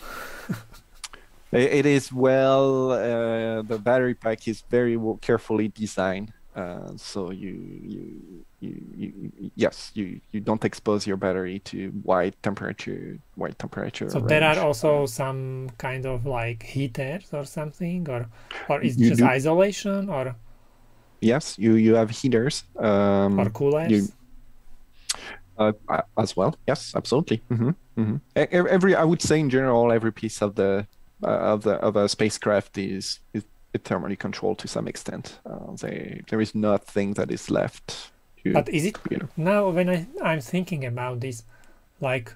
it is well. Uh, the battery pack is very carefully designed, uh, so you, you you you yes you you don't expose your battery to wide temperature wide temperature. So range. there are also some kind of like heaters or something, or or is just do, isolation or yes, you you have heaters um, or coolers. You, uh, as well, yes, absolutely. Mm-hmm, mm-hmm. Every, I would say, in general, every piece of the uh, of the of a spacecraft is is thermally controlled to some extent. Uh, they, there is nothing that is left. To, but is it you know. now when I I'm thinking about this, like,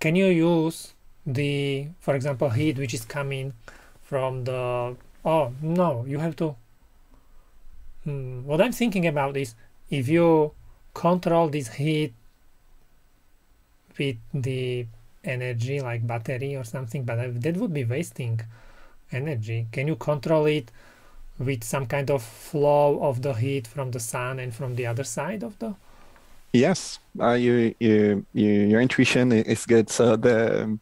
can you use the, for example, heat which is coming from the? Oh no, you have to Hmm, what I'm thinking about is if you control this heat with the energy like battery or something, but that would be wasting energy. Can you control it with some kind of flow of the heat from the sun and from the other side of the? Yes, uh, you, you, you, your intuition is good. So the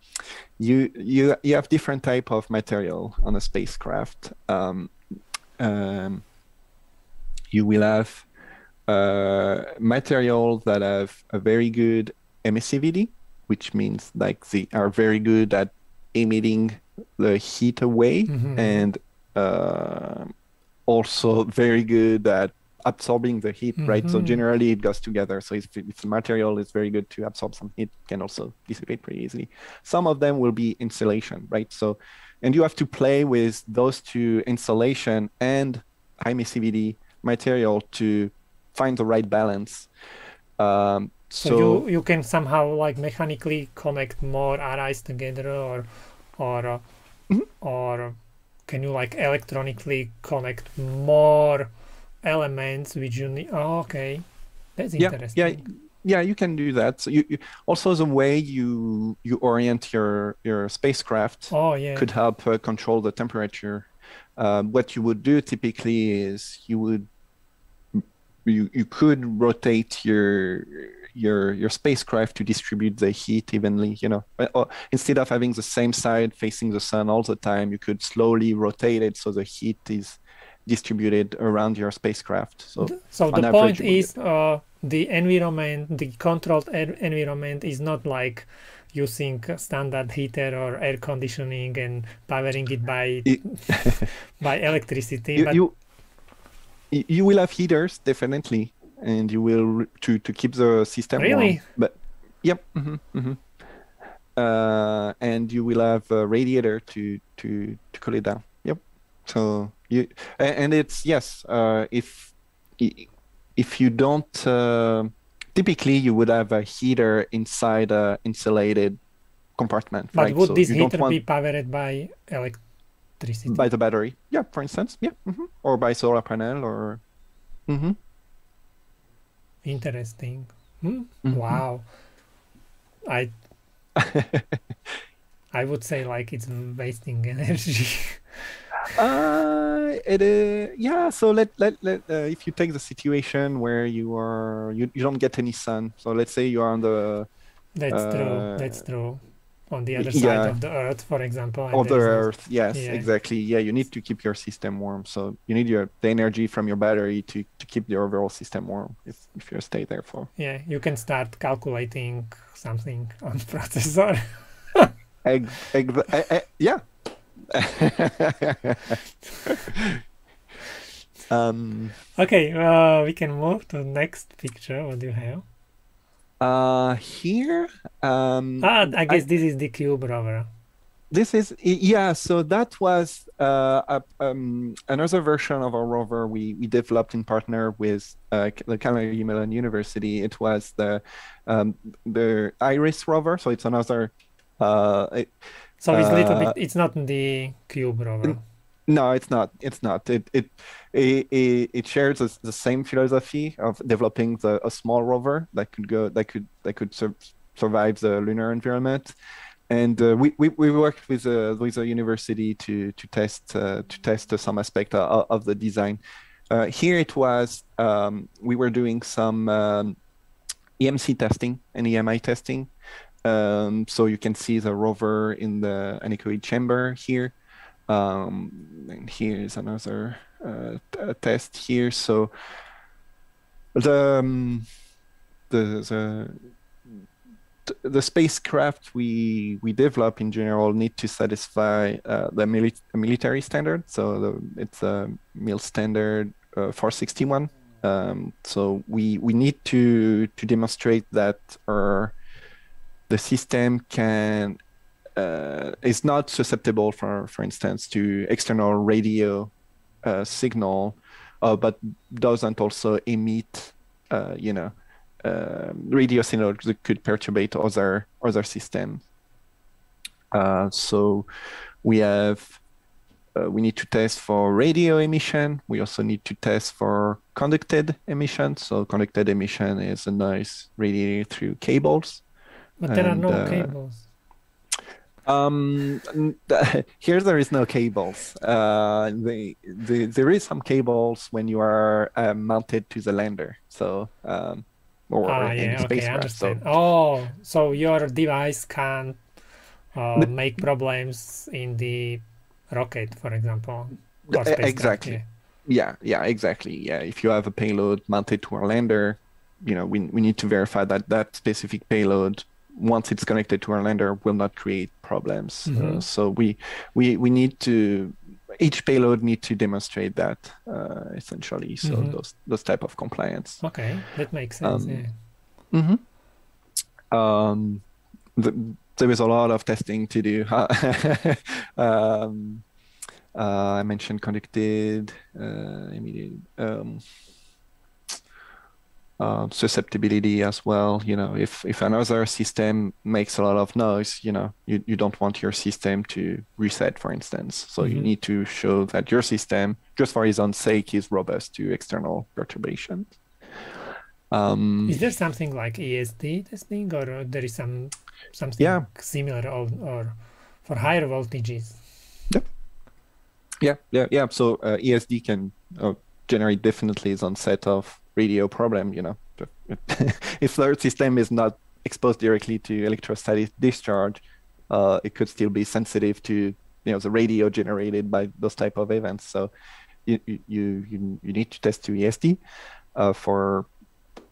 you you you have different type of material on a spacecraft. Um, um, you will have uh, materials that have a very good emissivity, which means like they are very good at emitting the heat away mm-hmm. and uh, also very good at absorbing the heat, mm-hmm. right? So mm-hmm. generally it goes together. So if, if, the material is very good to absorb some heat, can also dissipate pretty easily. Some of them will be insulation, right? So, and you have to play with those two insulation and high emissivity material to find the right balance. Um, so, so, you you can somehow like mechanically connect more arrays together, or or mm-hmm. or can you like electronically connect more elements which you need? Oh, okay, that's interesting. Yeah, yeah, yeah. You can do that. So you, you also the way you you orient your your spacecraft oh, yeah. could help uh, control the temperature um, what you would do typically is you would you, you could rotate your your your spacecraft to distribute the heat evenly you know or instead of having the same side facing the sun all the time you could slowly rotate it so the heat is distributed around your spacecraft so so the point is uh, the environment the controlled environment is not like using standard heater or air conditioning and powering it by it, by electricity. You, but... you, you will have heaters definitely, and you will to to keep the system really. Warm. But yep. Mm-hmm, mm-hmm. Uh, and you will have a radiator to to to cool it down. Yep. So you and it's yes. Uh, if if you don't. Uh, typically you would have a heater inside a insulated compartment. But right? would so this heater want... be powered by electricity? By the battery, yeah, for instance, yeah, mm-hmm. or by solar panel, or. Mm-hmm. Interesting. Hmm? Mm-hmm. Wow. I. I would say like it's wasting energy. Uh, it is yeah. So let let let uh, if you take the situation where you are you, you don't get any sun. So let's say you are on the. That's uh, true. That's true. On the other side yeah. of the Earth, for example. Of the Earth, yes, yeah. exactly. Yeah, you need to keep your system warm. So you need your the energy from your battery to, to keep the overall system warm. If if you stay there for. Yeah, you can start calculating something on processor. egg, egg, yeah, um, okay, uh, we can move to the next picture. What do you have? Uh, here, um, ah, I guess I, this is the CubeRover. this is yeah. So that was uh, a, um, another version of our rover we, we developed in partner with uh, the Carnegie Mellon University. It was the um, the Iris rover. So it's another. Uh, it, so it's a little bit. It's not the CubeRover. No, it's not. It's not. It it it, it shares the same philosophy of developing the, a small rover that could go that could that could sur- survive the lunar environment and uh, we, we, we worked with a, uh, with a university to to test uh, to test some aspect of, of the design. Uh, here it was um, we were doing some um, EMC testing and EMI testing. Um, so you can see the rover in the anechoic chamber here. Um, and here is another uh, test here. So the um, the the the spacecraft we we develop in general need to satisfy uh, the mili- military standard. So the, it's a MIL standard uh, 461. Um, so we we need to to demonstrate that our the system can uh, is not susceptible for for instance to external radio uh, signal, uh, but doesn't also emit uh, you know uh, radio signal that could perturbate other other systems. Uh, so we have uh, we need to test for radio emission. We also need to test for conducted emission. So conducted emission is a noise radiated through cables. But there and, are no cables. Um, here there is no cables. Uh, the, the, there is some cables when you are uh, mounted to the lander. So um, or ah, yeah, okay, understand. So. Oh, so your device can uh, make problems in the rocket, for example. exactly. Yeah. yeah, yeah, exactly. Yeah, if you have a payload mounted to a lander, you know, we we need to verify that that specific payload once it's connected to our lander will not create problems. Mm-hmm. Uh, so we we we need to each payload need to demonstrate that uh, essentially. So mm-hmm. those those type of compliance. Okay, that makes sense. Um, yeah. Mm-hmm. Um, the, there is a lot of testing to do. um, uh, I mentioned conducted, uh, immediate, um, uh, susceptibility as well. You know, if if another system makes a lot of noise, you know, you, you don't want your system to reset, for instance. So mm-hmm. you need to show that your system, just for its own sake, is robust to external perturbations. Um, is there something like ESD testing, or there is some something yeah. similar, or, or for higher voltages? Yep. Yeah, yeah, yeah. So uh, ESD can uh, generate definitely its own set of radio problem, you know, if the system is not exposed directly to electrostatic discharge, uh, it could still be sensitive to you know the radio generated by those type of events. So you you you, you need to test to ESD uh, for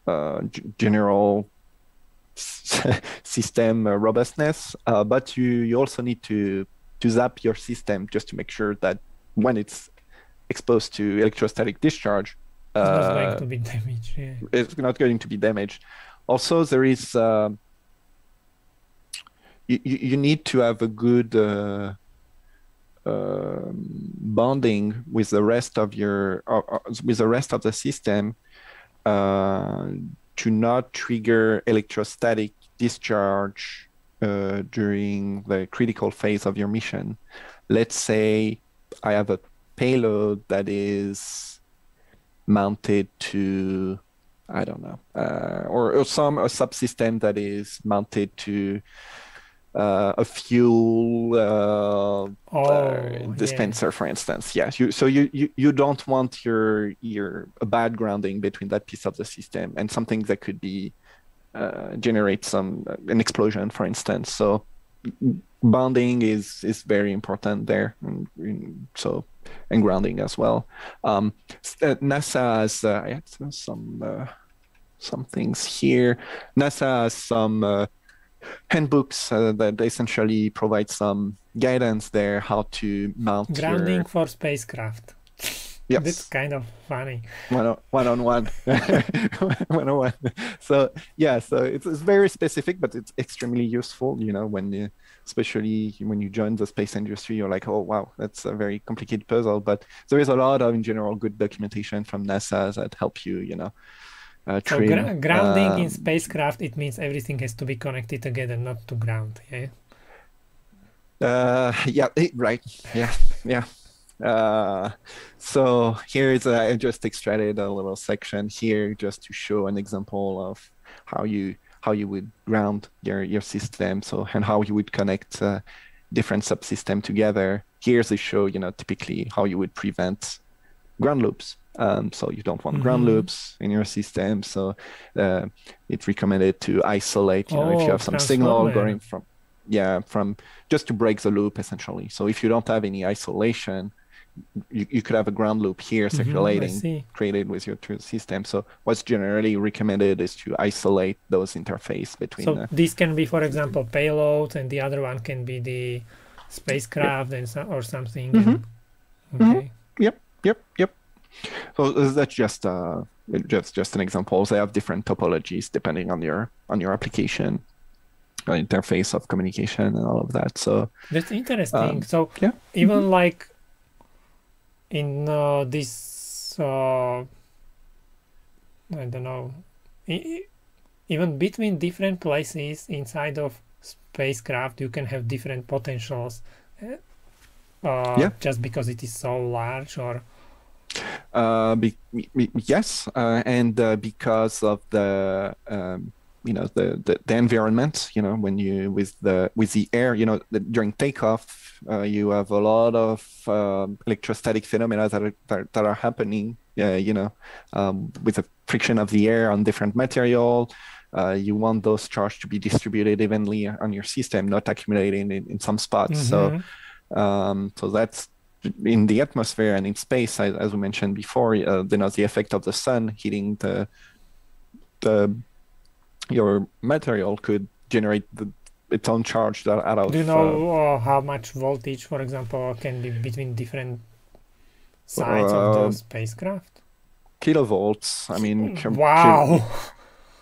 uh, general system uh, robustness, uh, but you you also need to to zap your system just to make sure that when it's exposed to electrostatic discharge, it's not going uh, to be damaged. Yeah. It's not going to be damaged. Also, there is uh, you, you need to have a good uh, uh, bonding with the rest of your with the rest of the system uh, to not trigger electrostatic discharge uh, during the critical phase of your mission. Let's say I have a payload that is mounted to I don't know, uh, or, or, some a subsystem that is mounted to uh, a fuel uh, oh, uh, dispenser, yeah. for instance. Yes, you, so you, you you don't want your your a bad grounding between that piece of the system and something that could be uh, generate some uh, an explosion, for instance. So bonding is is very important there, and, and so and grounding as well. Um, uh, NASA has uh, I had some uh, some things here. NASA has some uh, handbooks uh, that essentially provide some guidance there how to mount grounding your... for spacecraft. Yes. That's kind of funny. One on one, on one. one on one. So yeah, so it's, it's very specific, but it's extremely useful. You know, when you, especially when you join the space industry, you're like, oh wow, that's a very complicated puzzle. But there is a lot of, in general, good documentation from NASA that help you. You know, uh, So gra- grounding in um, spacecraft, it means everything has to be connected together, not to ground. Yeah. Uh, yeah, eh, right. Yeah, yeah. Uh, so here is a, I just extracted a little section here just to show an example of how you how you would ground your your system. So and how you would connect uh, different subsystem together. Here's a show, you know, typically how you would prevent ground loops. Um, so you don't want ground Mhm. loops in your system. So uh, it's recommended to isolate. You know, if you Oh, have some signal going from yeah from just to break the loop essentially. So if you don't have any isolation, you, you could have a ground loop here Mhm, I circulating created with your true system. So what's generally recommended is to isolate those interface between. So this can be, for example, payload, and the other one can be the spacecraft and so, or something. Mhm. and- Mhm. Okay. Yep, yep. So that's just uh just just an example. They have different topologies depending on your on your application, uh, interface of communication and all of that. So That's interesting. Um, so yeah. even like in uh, this, uh, I don't know, even between different places inside of spacecraft, you can have different potentials. uh, Uh, Yeah. Just because it is so large, or uh, be, be- yes, uh, and uh, because of the um, you know the, the the environment, you know, when you with the with the air, you know, the, during takeoff, uh, you have a lot of um, electrostatic phenomena that are that, that are happening. Yeah, you know, um, with the friction of the air on different material. Uh, you want those charges to be distributed evenly on your system, not accumulating in, in some spots. So Mhm. um, so that's in the atmosphere and in space, as, as we mentioned before. Uh, you know, the effect of the sun hitting the the your material could generate the, its own charge that out of do you uh, know uh, how much voltage, for example, can be between different sides of Um, the spacecraft? kilovolts. I mean, com- wow.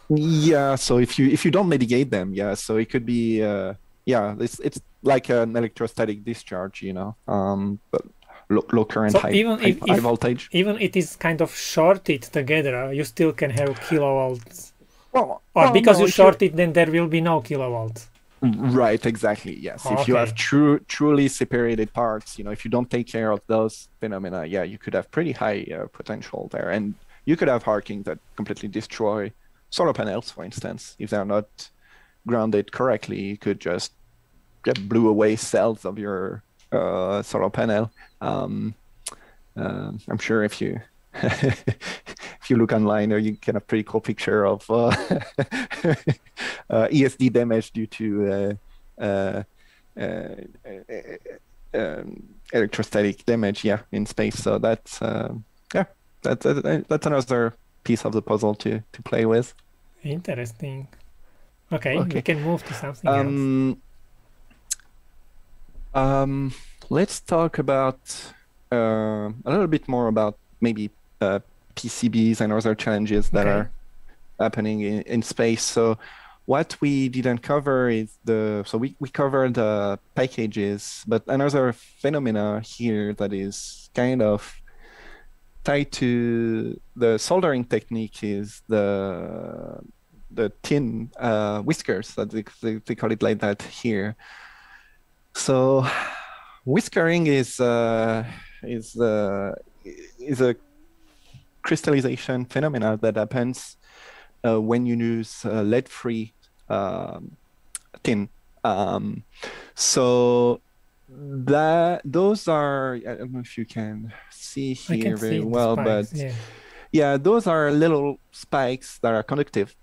Yeah, so if you if you don't mitigate them, yeah, so it could be uh yeah, it's it's like an electrostatic discharge, you know. Um but low, low current So high, even high, if- high voltage. even it is kind of shorted together, you still can have kilovolts. Well, Or well, because no, you if you- short it, then there will be no kilovolts. Right, exactly. Yes. If you have true truly separated parts, you know, if you don't take care of those phenomena, yeah, you could have pretty high uh, potential there and you could have arcing that completely destroy solar panels, for instance, if they're not grounded correctly. You could just get blew away cells of your uh, solar panel. Um, um, I'm sure if you if you look online, you get a pretty cool picture of uh, uh, ESD damage due to uh, uh, uh, uh, um, electrostatic damage. Yeah, in space. So that's um yeah, that's that's another piece of the puzzle to to play with. Interesting. Okay, we can move to something else. Um, um, let's talk about uh, a little bit more about maybe uh, PCBs and other challenges that Okay. are happening in, in space. So, what we didn't cover is the so we, we covered uh, packages, but another phenomena here that is kind of tied to the soldering technique is the the tin uh, whiskers that they, they, they call it like that here. So whiskering is uh, is uh, is a crystallization phenomena that happens uh, when you use uh, lead-free um, tin. Um, so that those are I don't know if you can see here can very see well, spikes, but yeah. yeah, those are little spikes that are conductive.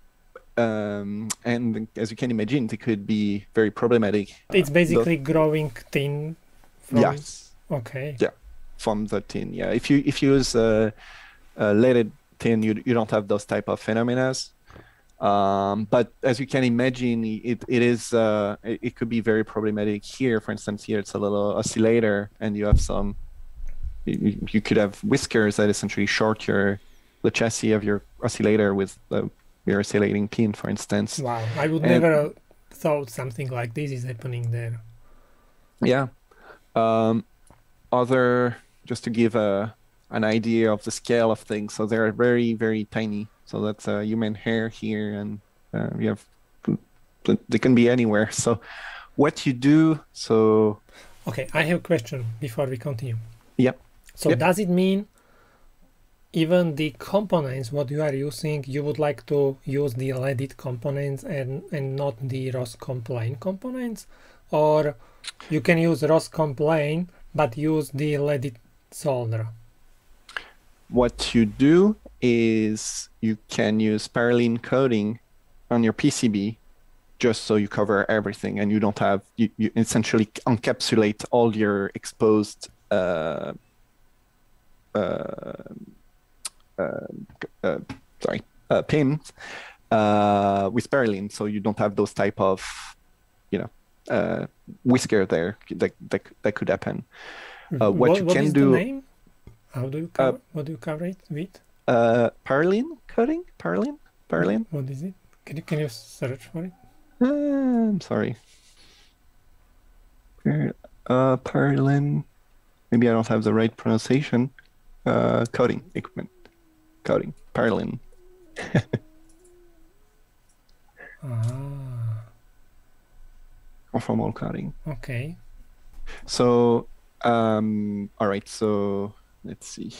Um, and as you can imagine, they could be very problematic. uh, it's the- basically growing tin. From, yes, Okay. Yeah, from the tin. Yeah, if you if you use uh, uh, leaded tin, you you don't have those type of phenomena. Um, but as you can imagine, it it is uh, it, it could be very problematic here. For instance, here it's a little oscillator, and you have some you, you could have whiskers that essentially short your the chassis of your oscillator with the, your oscillating pin, for instance. Wow, I would and, never thought something like this is happening there. Yeah. Um, other, just to give a an idea of the scale of things, so they're very very tiny. So that's a human hair here, and uh, you have they can be anywhere. So what you do, so. Okay, I have a question before we continue. Yep. So yep. does it mean even the components what you are using you would like to use the leaded components and and not the RoHS-compliant components or you can use RoHS-compliant but use the leaded solder what you do is you can use parylene coating on your PCB just so you cover everything and you don't have you, you essentially encapsulate all your exposed uh, uh, uh, uh, sorry uh, pins with parylene, so you don't have those type of you know whisker there that, that that could happen. what, what, you can do. How do you cover, what do you cover it with? Uh, parylene coating, parylene, parylene. What is it? Can you can you search for it? Uh, I'm sorry. Uh, parylene. Maybe I don't have the right pronunciation. Uh, coating equipment coding, Parylene. ah. Conformal coating. Okay. So, um, all right. So let's see.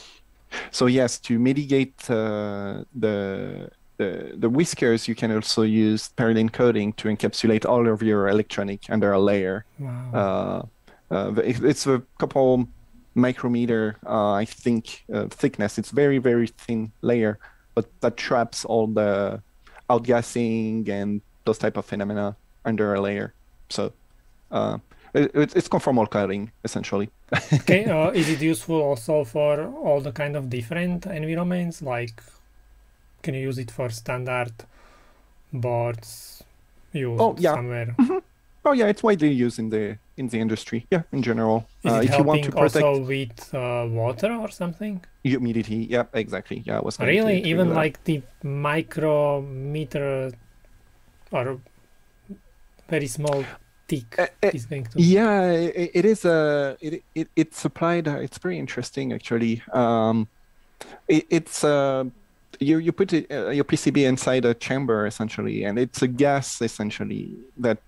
So yes, to mitigate uh, the the, the whiskers, you can also use parylene coating to encapsulate all of your electronic under a layer. Wow. Uh, uh, it's a couple micrometer, uh, I think, uh, thickness. It's very, very thin layer, but that traps all the outgassing and those type of phenomena under a layer. So uh, it, it's conformal cutting essentially. okay, uh, is it useful also for all the kind of different environments? Like, can you use it for standard boards used oh, yeah. somewhere? Mm-hmm. Oh yeah, it's widely used in the in the industry. Yeah, in general. Is uh, it if you want to protect also with uh, water or something? Humidity. Yeah, exactly. Yeah, was really to, even like the micrometer or very small tick uh, uh, is going to. Yeah, it, it is a it, it it's supplied. Uh, it's very interesting actually. Um, it, it's uh you you put it, uh, your PCB inside a chamber essentially, and it's a gas essentially that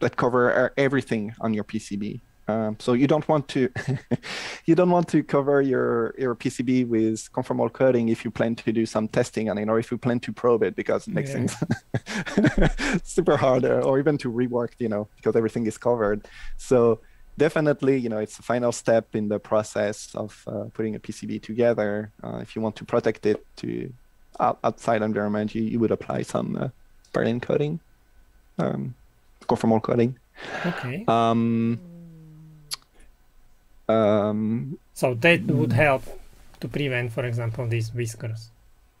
that cover everything on your PCB. Um, so you don't want to you don't want to cover your your PCB with conformal coating if you plan to do some testing on it or if you plan to probe it because it makes yeah. things super hard uh, or even to rework you know because everything is covered. So definitely you know it's the final step in the process of uh, putting a PCB together. Uh, if you want to protect it to outside environment, you, you would apply some uh, parylene coating. Um, conformal coating. Okay. Um, um, so that would help to prevent, for example, these whiskers.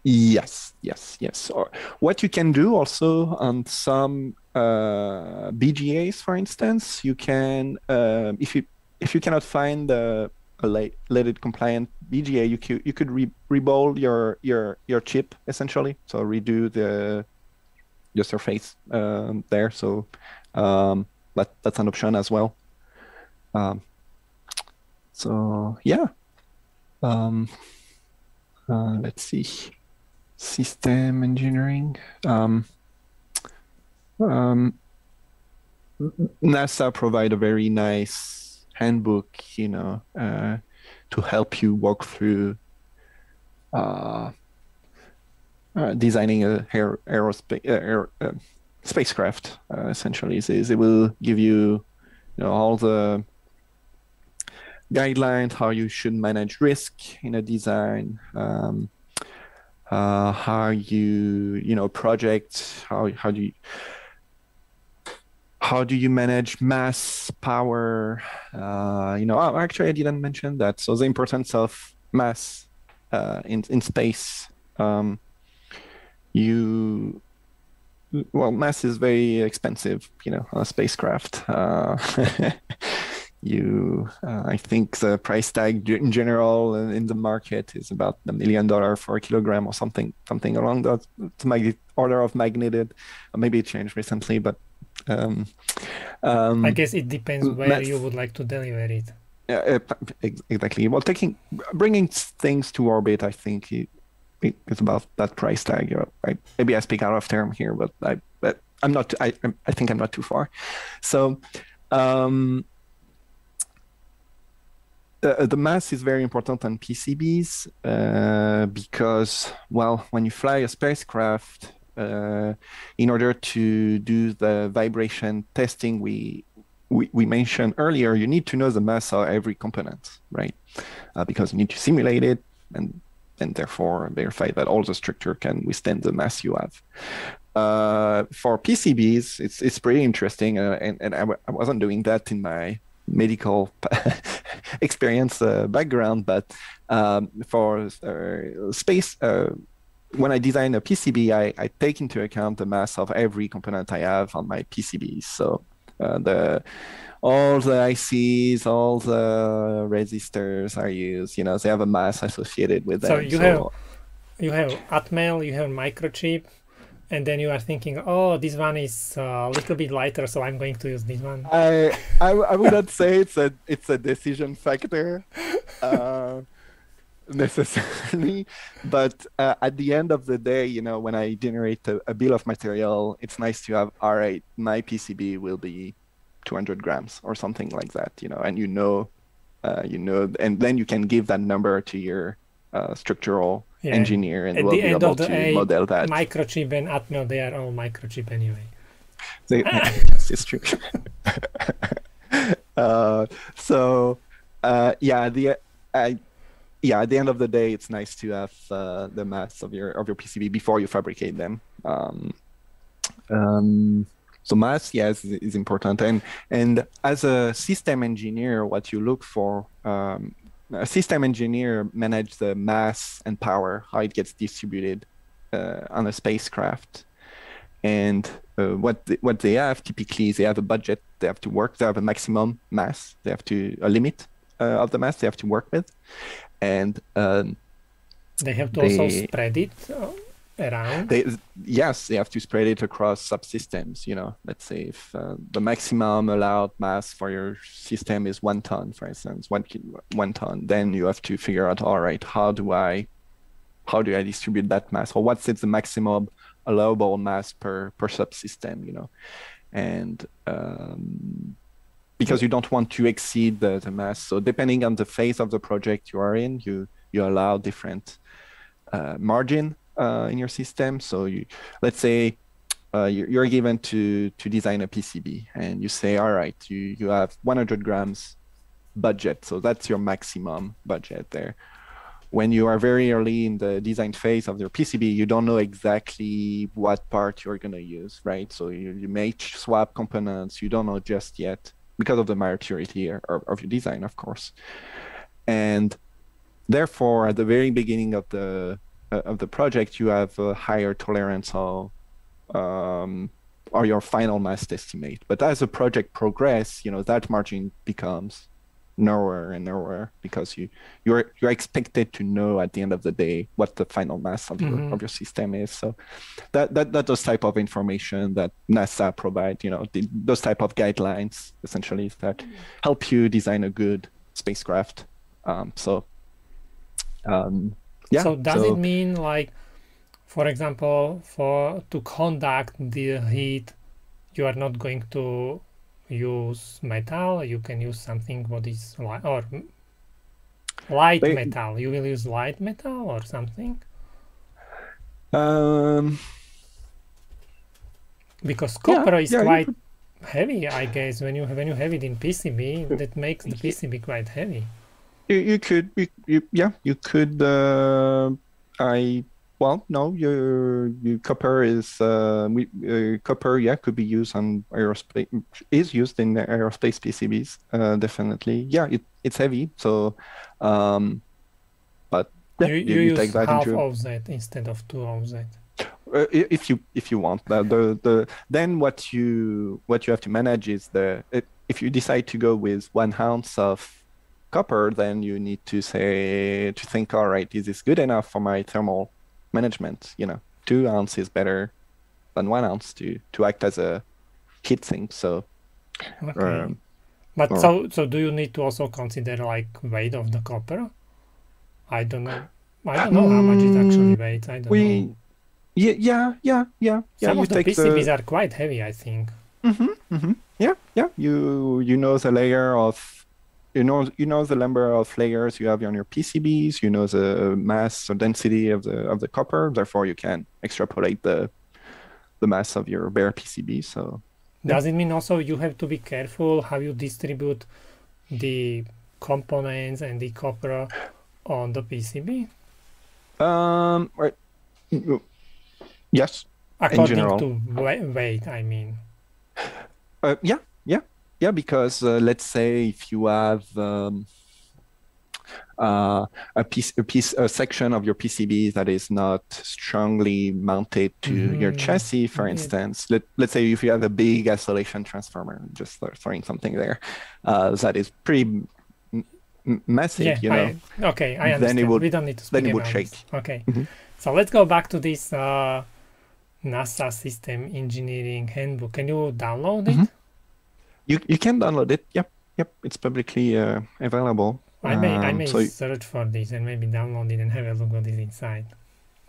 Yes, yes, yes. Or what you can do also on some uh, BGAs, for instance, you can uh, if you if you cannot find a, a leaded compliant BGA, you could you could re- reball your your your chip essentially. So redo the the surface um, there. So um, that that's an option as well. Um, so yeah, um, uh, let's see, system engineering. Um, um, NASA provide a very nice handbook, you know, uh, to help you walk through uh, uh, designing a aer- aerospace uh, aer- uh, spacecraft. Uh, essentially, it will give you, you know, all the guidelines how you should manage risk in a design. Um, uh, how you you know project how how do you how do you manage mass power uh, you know oh, actually i didn't mention that so the importance of mass uh, in in space um, you well mass is very expensive you know a spacecraft uh, you uh, i think the price tag in general in the market is about a million dollar for a kilogram or something something along that order of magnitude. Maybe it changed recently but um, um, i guess it depends where you would like to deliver it. Yeah exactly. Well taking bringing things to orbit i think it, it's about that price tag. I, maybe i speak out of term here but i but i'm not i i think i'm not too far. So um, uh, the mass is very important on PCBs uh, because, well, when you fly a spacecraft, uh, in order to do the vibration testing we, we, we mentioned earlier, you need to know the mass of every component, right? Uh, because you need to simulate it and and therefore verify that all the structure can withstand the mass you have. Uh, for PCBs, it's it's pretty interesting, uh, and and I w- I wasn't doing that in my medical experience uh, background, but um, for uh, space, uh, when I design a PCB, I, I, take into account the mass of every component I have on my PCB. So uh, the all the ICs, all the resistors are used. You know, they have a mass associated with them. So you so, have you have Atmel, you have microchip, and then you are thinking, oh, this one is a little bit lighter, so I'm going to use this one. I I, I would not say it's a it's a decision factor. Uh, necessarily but uh, at the end of the day you know when i generate a, a, bill of material it's nice to have all right my pcb will be 200 grams or something like that you know and you know uh, you know and then you can give that number to your uh, structural yeah. engineer and At we'll be able to day, model that. Microchip and Atmel, they are all microchip anyway. They, yes, it's true. uh, so, uh, yeah, the I, yeah, at the end of the day, it's nice to have uh, the mass of your of your PCB before you fabricate them. Um, um, so mass, yes, is important, and and as a system engineer, what you look for um, a system engineer manage the mass and power, how it gets distributed uh, on a spacecraft. And uh, what they, what they have typically is they have a budget, they have to work, they have a maximum mass, they have to a limit uh, of the mass they have to work with, and um, they have to they, also spread it uh, around? They, yes, they have to spread it across subsystems. You know, let's say if uh, the maximum allowed mass for your system is one ton, for instance, one one ton, then you have to figure out, all right, how do I, how do I distribute that mass, or what's the maximum allowable mass per per subsystem? You know, and um, because you don't want to exceed the, the mass. So depending on the phase of the project you are in, you you allow different uh, margin uh, in your system. So you, let's say uh, you're given to to design a PCB, and you say, all right, you you have 100 grams budget, so that's your maximum budget there. When you are very early in the design phase of your PCB, you don't know exactly what part you're going to use, right? So you, you may swap components. You don't know just yet because of the maturity of, of your design, of course. And therefore, at the very beginning of the of the project, you have a higher tolerance or um, or your final mass estimate. But as the project progress, you know that margin becomes narrower and narrower because you you're you're expected to know at the end of the day what the final mass of mm-hmm. your of your system is. So that that that those type of information that NASA provide, you know, the, those type of guidelines essentially that mm-hmm. help you design a good spacecraft. Um, so um, yeah. So does so... it mean like, for example, for to conduct the heat, you are not going to use metal. You can use something what is light or light metal. You will use light metal or something. Um. Because copper yeah, is yeah, quite heavy, I guess. When you when you have it in PCB, that makes the PCB quite heavy you, you could you, you, yeah you could uh, i well no your, your copper is uh, we, uh, copper yeah could be used on aerospace is used in the aerospace pcbs uh, definitely. Yeah it, it's heavy so um but yeah, you, you, you use take that half into... of that instead of two of that. Uh, if you if you want the, the the then what you what you have to manage is the if you decide to go with one ounce of copper then you need to say to think all right is this good enough for my thermal management you know two ounces is better than one ounce to to act as a heat sink so okay. Um, but or, so so do you need to also consider like weight of the copper i don't know i don't know um, how much it actually weighs i don't we, know yeah, yeah, yeah, yeah. Some you of the PCBs the... are quite heavy, I think. Mm-hmm, mm-hmm. Yeah, yeah. You you know the layer of you know you know the number of layers you have on your PCBs. You know the mass or density of the of the copper. Therefore, you can extrapolate the the mass of your bare PCB. So does it mean also you have to be careful how you distribute the components and the copper on the PCB? Um, right. Yes. According to weight, I mean. Uh, yeah, yeah. Because uh, let's say if you have um, uh, a piece, a piece, a section of your PCB that is not strongly mounted to mm-hmm. your chassis, for yeah. instance. Let, let's say if you have a big isolation transformer, just throwing something there, uh, that is pretty m- massive. Yeah, you know. I, okay, I understand. Then it would, we don't need to speak then it would shake. This. Okay, mm-hmm. so let's go back to this uh, NASA System Engineering Handbook. Can you download it? Mm-hmm. You you can download it. Yep, yep. It's publicly uh, available. I may um, I may so search for this and maybe download it and have a look what is inside.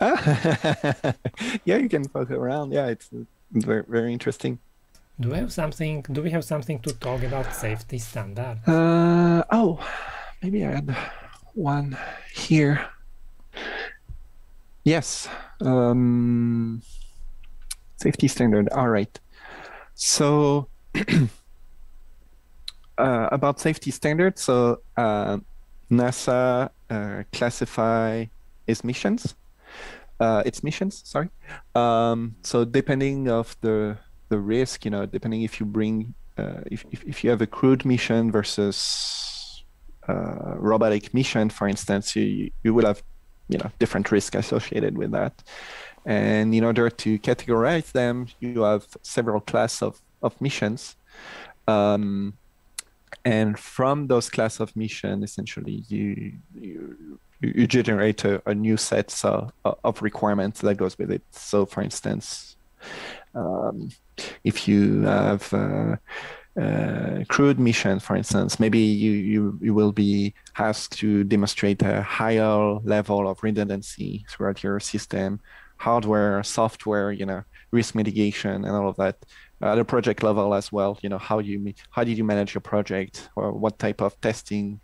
yeah, you can poke around. Yeah, it's very very interesting. Do we have something? Do we have something to talk about safety standard? Uh oh, maybe I had one here. Yes. Um, Safety standard. All right. So uh, about safety standards, so uh, NASA uh, classify its missions. Uh, its missions, sorry. Um, so depending of the the risk, you know, depending if you bring uh, if, if if you have a crewed mission versus uh, robotic mission, for instance, you you will have you know different risk associated with that. And in order to categorize them, you have several class of, of missions. Um, and from those class of mission, essentially, you you, you generate a, a new set of, of requirements that goes with it. So, for instance, um, if you have uh, uh, crewed mission, for instance, maybe you, you, you will be asked to demonstrate a higher level of redundancy throughout your system hardware, software, you know, risk mitigation, and all of that. At a project level as well, you know, how you how did you manage your project, or what type of testing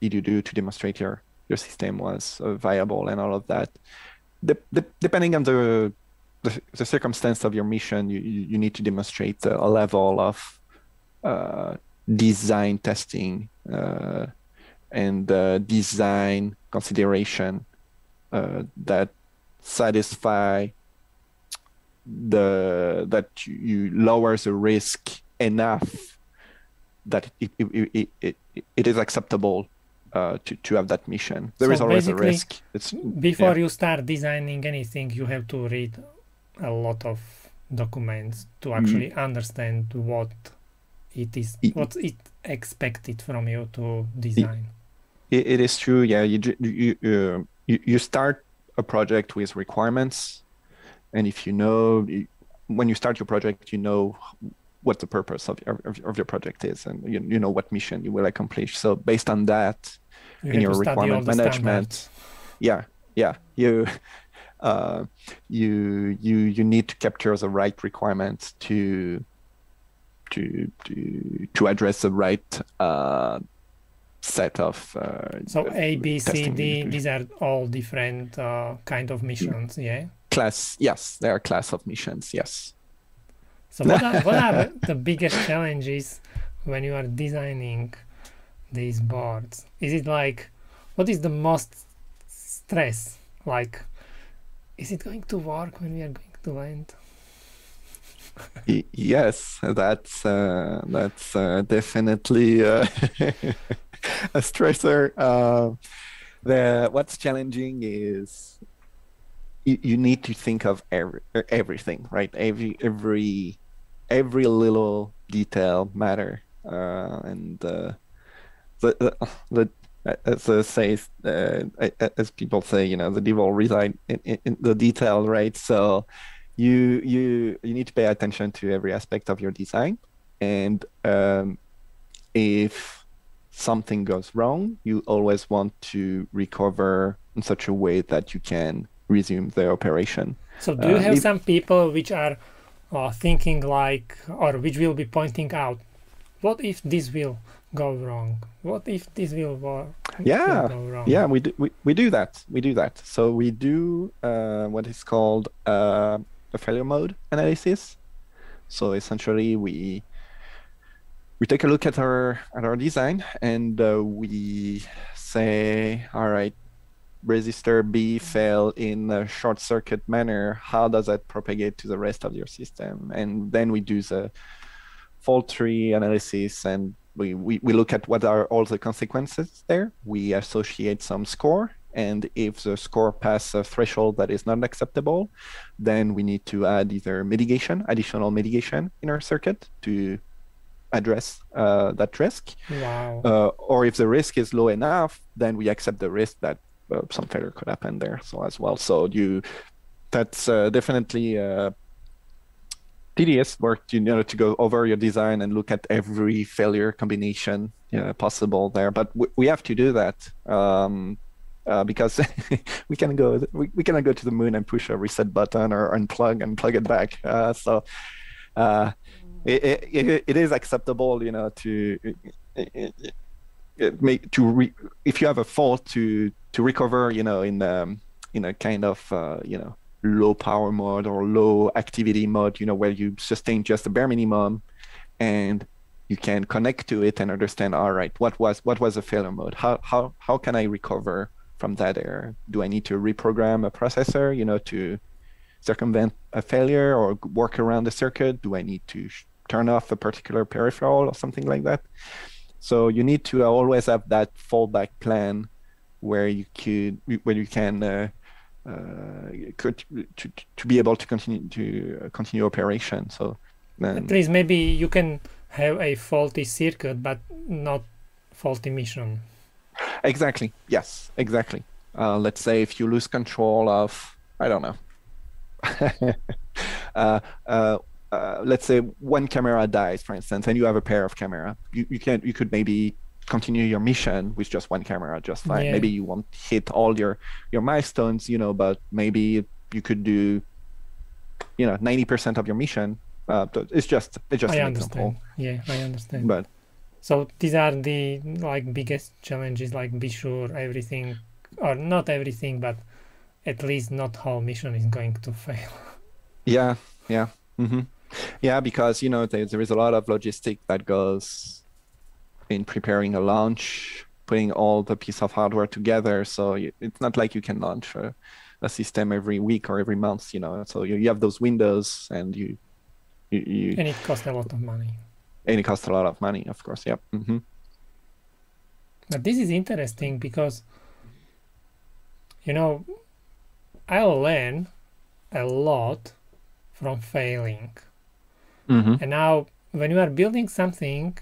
did you do to demonstrate your your system was viable, and all of that. De- de- depending on the, the, the circumstance of your mission, you you need to demonstrate a level of uh, design testing uh, and uh, design consideration uh, that satisfy the that you lower the risk enough that it it, it, it, it is acceptable uh, to, to have that mission. There so is always a risk. It's before yeah. you start designing anything, you have to read a lot of documents to mm-hmm. actually mm. understand what it is, what it expected from you to design. it is true. Yeah, you you uh, you, you start a project with requirements and if you know when you start your project you know what the purpose of, of, of your project is and you, you know what mission you will accomplish. So based on that you in your requirement management yeah yeah you uh, you you you need to capture the right requirements to to to to address the right uh, set of uh, so a b c d these are all different uh, kind of missions yeah class yes there are class of missions yes. So what are, what are the biggest challenges when you are designing these boards? Is it like what is the most stress? Like is it going to work when we are going to land? Yes that's uh, that's uh, definitely uh, a stressor. Uh, the what's challenging is you, you need to think of every, everything, right? Every every every little detail matter, uh, and uh, the the, the as uh, says uh, as people say, you know, the devil resides in, in, in, the detail, right? So you you you need to pay attention to every aspect of your design, and um, if something goes wrong, you always want to recover in such a way that you can resume the operation. So, do you uh, have if, some people which are uh, thinking like, or which will be pointing out, what if this will go wrong? What if this will, work? yeah, will yeah, we do we, we do that. We do that. So we do uh, what is called uh, a failure mode analysis. So essentially, we we take a look at our at our design and uh, we say, all right, resistor B fail in a short circuit manner, how does that propagate to the rest of your system? And then we do the fault tree analysis and we, we, we look at what are all the consequences there. We associate some score. And if the score passes a threshold that is not acceptable, then we need to add either mitigation, additional mitigation in our circuit to address uh, that risk. Wow. Uh, or if the risk is low enough, then we accept the risk that uh, some failure could happen there so as well. So you that's uh, definitely uh, tedious work you know to go over your design and look at every failure combination possible there. But w- we have to do that um, uh, because we can go we, we cannot go to the moon and push a reset button or unplug and plug it back. Uh, so uh, it, it, it is acceptable you know to make to re, if you have a fault to to recover you know in um, in a kind of uh, you know low power mode or low activity mode you know where you sustain just the bare minimum and you can connect to it and understand all right what was what was a failure mode? How how how can i recover from that error? Do i need to reprogram a processor you know to circumvent a failure or work around the circuit? Do i need to turn off a particular peripheral or something like that so you need to always have that fallback plan where you could where you can uh, uh, could, to, to be able to continue to uh, continue operation. So then, at least maybe you can have a faulty circuit, but not faulty mission. Exactly. Yes. Exactly. Uh, let's say if you lose control of, I don't know. uh, uh, uh, let's say one camera dies, for instance, and you have a pair of camera, you, you can you could maybe continue your mission with just one camera just fine. Yeah. Maybe you won't hit all your your milestones, you know, but maybe you could do, you know, ninety percent of your mission. Uh, it's just it's just I an understand. example. Yeah, I understand. But so these are the like biggest challenges. Like be sure everything, or not everything, but at least not whole mission is going to fail. Yeah, yeah. Mm-hmm. Yeah, because you know there, there is a lot of logistic that goes in preparing a launch, putting all the piece of hardware together. So it's not like you can launch a, a system every week or every month, you know. So you, you have those windows, and you, you, you and it costs a lot of money. And it costs a lot of money, of course. Yep. Mm-hmm. But this is interesting because, you know, I learn a lot from failing. Mm-hmm. And now, when you are building something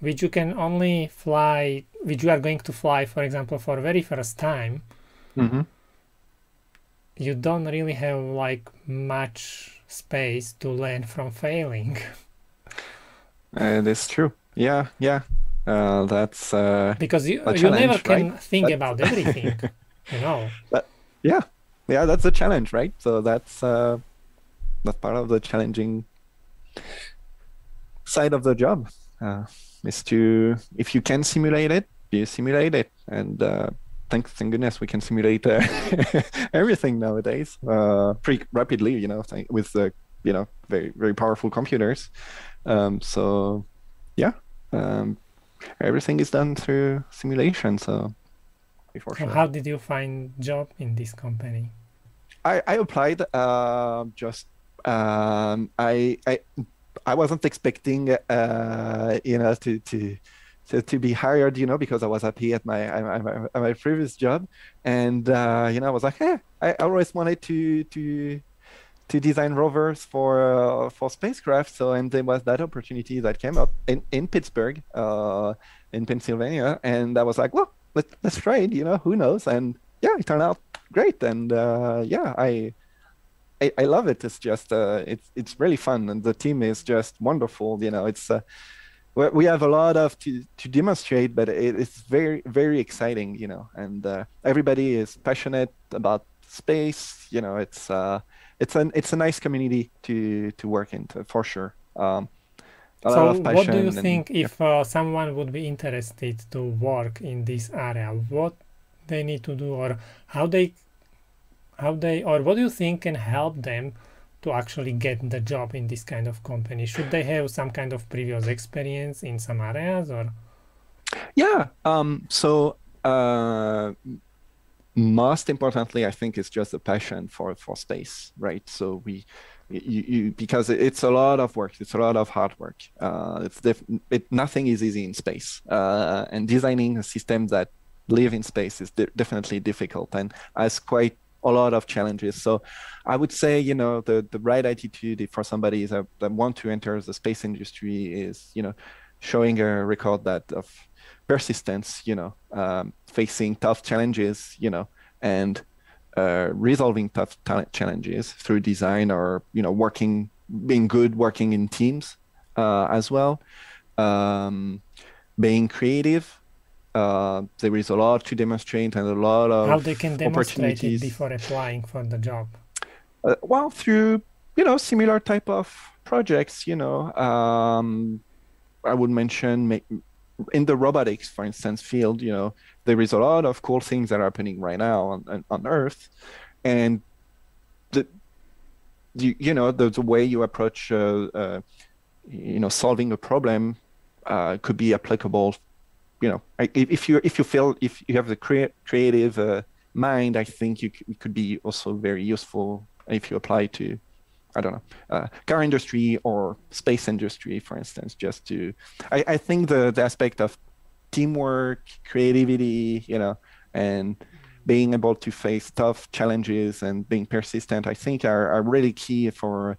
which you can only fly, which you are going to fly, for example, for very first time, mm-hmm. you don't really have like much space to learn from failing. Uh, that's true. Yeah, yeah. Uh, that's uh, because you you never can right? think about everything, you know. But, yeah, yeah, that's a challenge, right? So that's uh, that's part of the challenging side of the job uh, is to if you can simulate it you simulate it. And uh, thank, thank goodness we can simulate uh, everything nowadays uh, pretty rapidly you know with the you know very very powerful computers. Um, so yeah um, everything is done through simulation so sure. how did you find job in this company? I, I applied uh, just um, I, I I wasn't expecting uh, you know to to to, to be hired, you know, because I was happy at my at my, previous job, and uh, you know, I was like, hey, I always wanted to to to design rovers for uh, for spacecraft. So and there was that opportunity that came up in in Pittsburgh, uh, in Pennsylvania, and I was like, well, let, let's try it. You know, who knows? And yeah, it turned out great, and uh, yeah, I. I, I love it. It's just uh, it's it's really fun, and the team is just wonderful. You know, it's uh, we have a lot of to, to demonstrate, but it, it's very very exciting, you know. And uh, everybody is passionate about space. You know, it's uh, it's an it's a nice community to to work in for sure. Um, so, what do you think and, if uh, someone would be interested to work in this area? What they need to do, or how they how they, or what do you think can help them to actually get the job in this kind of company? Should they have some kind of previous experience in some areas or? Yeah. Um, so uh, most importantly, I think it's just a passion for for space, right? So we. You, you, because it's a lot of work. It's a lot of hard work. Uh, it's it, nothing is easy in space, uh, and designing a system that live in space is de- definitely difficult and has quite a lot of challenges. So I would say, you know, the, the right attitude for somebody that, that want to enter the space industry is, you know, showing a record that of persistence, you know, um, facing tough challenges, you know, and uh, resolving tough challenges through design or, you know, working, being good, working in teams uh, as well. Um, being creative, uh, there is a lot to demonstrate and a lot of how they can demonstrate it before applying for the job. Uh, well, through you know similar type of projects. You know, um, I would mention in the robotics, for instance, field. You know, there is a lot of cool things that are happening right now on on Earth, and the you, you know the, the way you approach uh, uh, you know solving a problem uh, could be applicable you know, if you if you feel if you have the crea- creative uh, mind, I think you, c- could be also very useful if you apply to, I don't know, uh, car industry or space industry, for instance. Just to, I, I think the the aspect of teamwork, creativity, you know, and being able to face tough challenges and being persistent, I think are, are really key for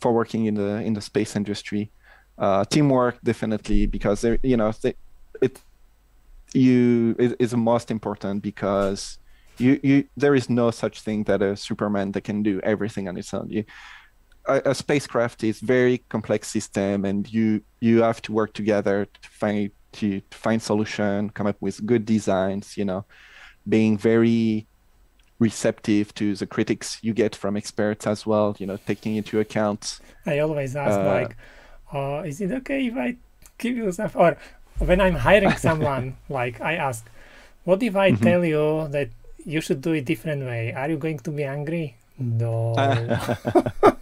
for working in the in the space industry. Uh, teamwork definitely because you know, they, you is, is most important because you you there is no such thing that a Superman that can do everything on its own. You, a, a, spacecraft is very complex system, and you you have to work together to find to, to find solution, come up with good designs. You know, being very receptive to the critics you get from experts as well. You know, taking into account. I always ask uh, like, uh, is it okay if I give you stuff or when I'm hiring someone, like I ask, what if I mm-hmm. tell you that you should do it different way? Are you going to be angry? No.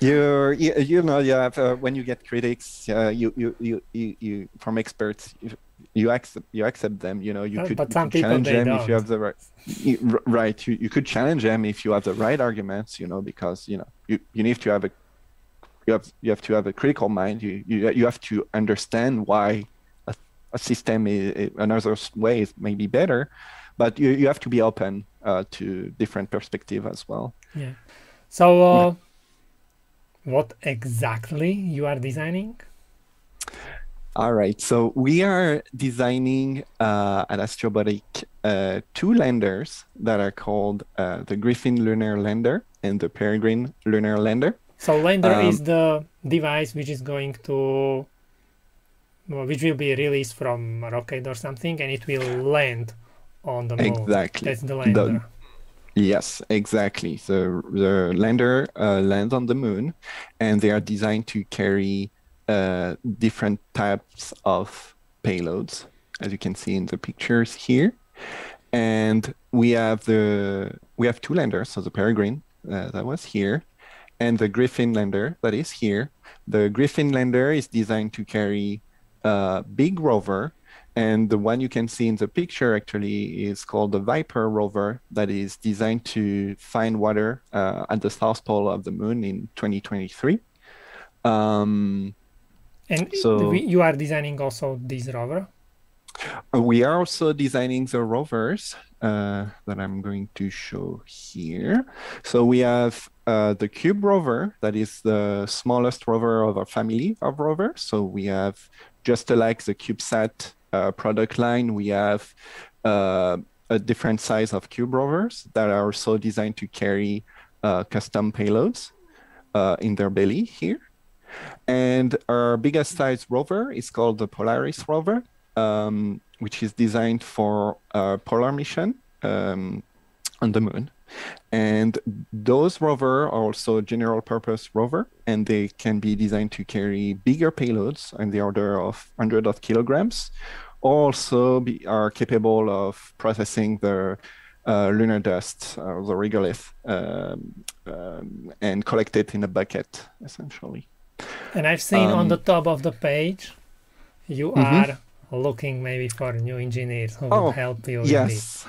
you you you know you have uh, when you get critics uh, you, you you you you from experts you, you accept you accept them you know you oh, could, but some you challenge them don't. if you have the right you, right you, you could challenge them if you have the right arguments you know because you know you, you need to have a you have you have to have a critical mind. You you you have to understand why a, a system is, another way is maybe better, but you you have to be open uh, to different perspective as well. Yeah. So, uh, what exactly you are designing? All right. So we are designing uh, at Astrobotic uh, two landers that are called uh, the Griffin Lunar Lander and the Peregrine Lunar Lander. So lander um, is the device which is going to, which will be released from a rocket or something, and it will land on the moon. Exactly. That's the lander. The, yes, exactly. So the lander uh, lands on the moon, and they are designed to carry uh, different types of payloads, as you can see in the pictures here. And we have the we have two landers, so the Peregrine uh, that was here, and the Griffin lander that is here. The Griffin lander is designed to carry a big rover, and the one you can see in the picture actually is called the Viper rover that is designed to find water uh, at the south pole of the moon in 2023. Um, And so, you are designing also this rover? Uh, we are also designing the rovers uh, that I'm going to show here. So we have uh, the CubeRover, that is the smallest rover of our family of rovers. So we have, just like the CubeSat uh, product line, we have uh, a different size of CubeRovers that are also designed to carry uh, custom payloads in their belly here. And our biggest size rover is called the Polaris rover um, which is designed for a polar mission um, on the moon. And those rover are also general purpose rover, and they can be designed to carry bigger payloads in the order of 100 of kilograms, also be, are capable of processing the uh, lunar dust, uh, the regolith, um, um, and collect it in a bucket, essentially. And I've seen on the um, top of the page, you mm-hmm. are looking maybe for new engineers who oh, will help you. Yes.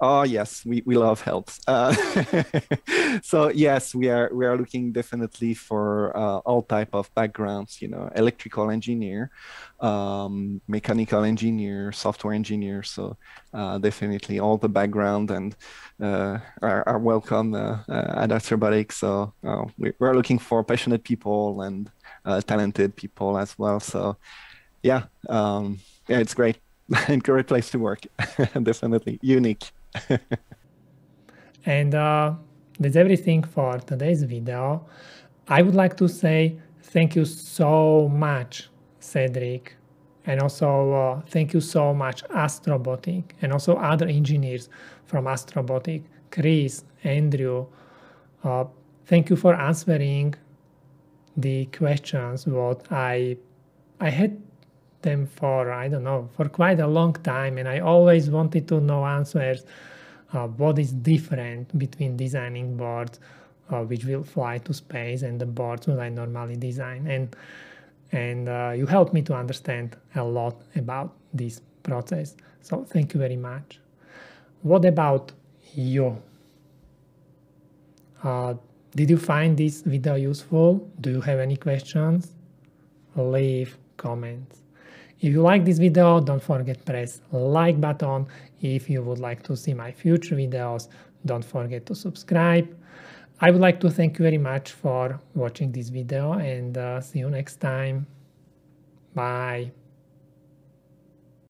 Oh yes, we, we love help. Uh, so yes, we are we are looking definitely for uh, all type of backgrounds. You know, electrical engineer, um, mechanical engineer, software engineer. So uh, definitely all the background and uh, are, are, welcome uh, uh, at Astrobotic. So we, are looking for passionate people and talented people as well. So yeah, um, yeah, it's great. And great place to work. Definitely unique. and uh, that's everything for today's video. I would like to say thank you so much, Cedric. And also uh, thank you so much, Astrobotic, and also other engineers from Astrobotic, Chris, Andrew. Uh, thank you for answering the questions what I I had them for I don't know for quite a long time, and I always wanted to know answers. Uh, what is different between designing boards uh, which will fly to space and the boards that I normally design, and and uh, you helped me to understand a lot about this process. So thank you very much. What about you? Uh, did you find this video useful? Do you have any questions? Leave comments. If you like this video, don't forget press like button. If you would like to see my future videos, don't forget to subscribe. I would like to thank you very much for watching this video and uh, see you next time. Bye.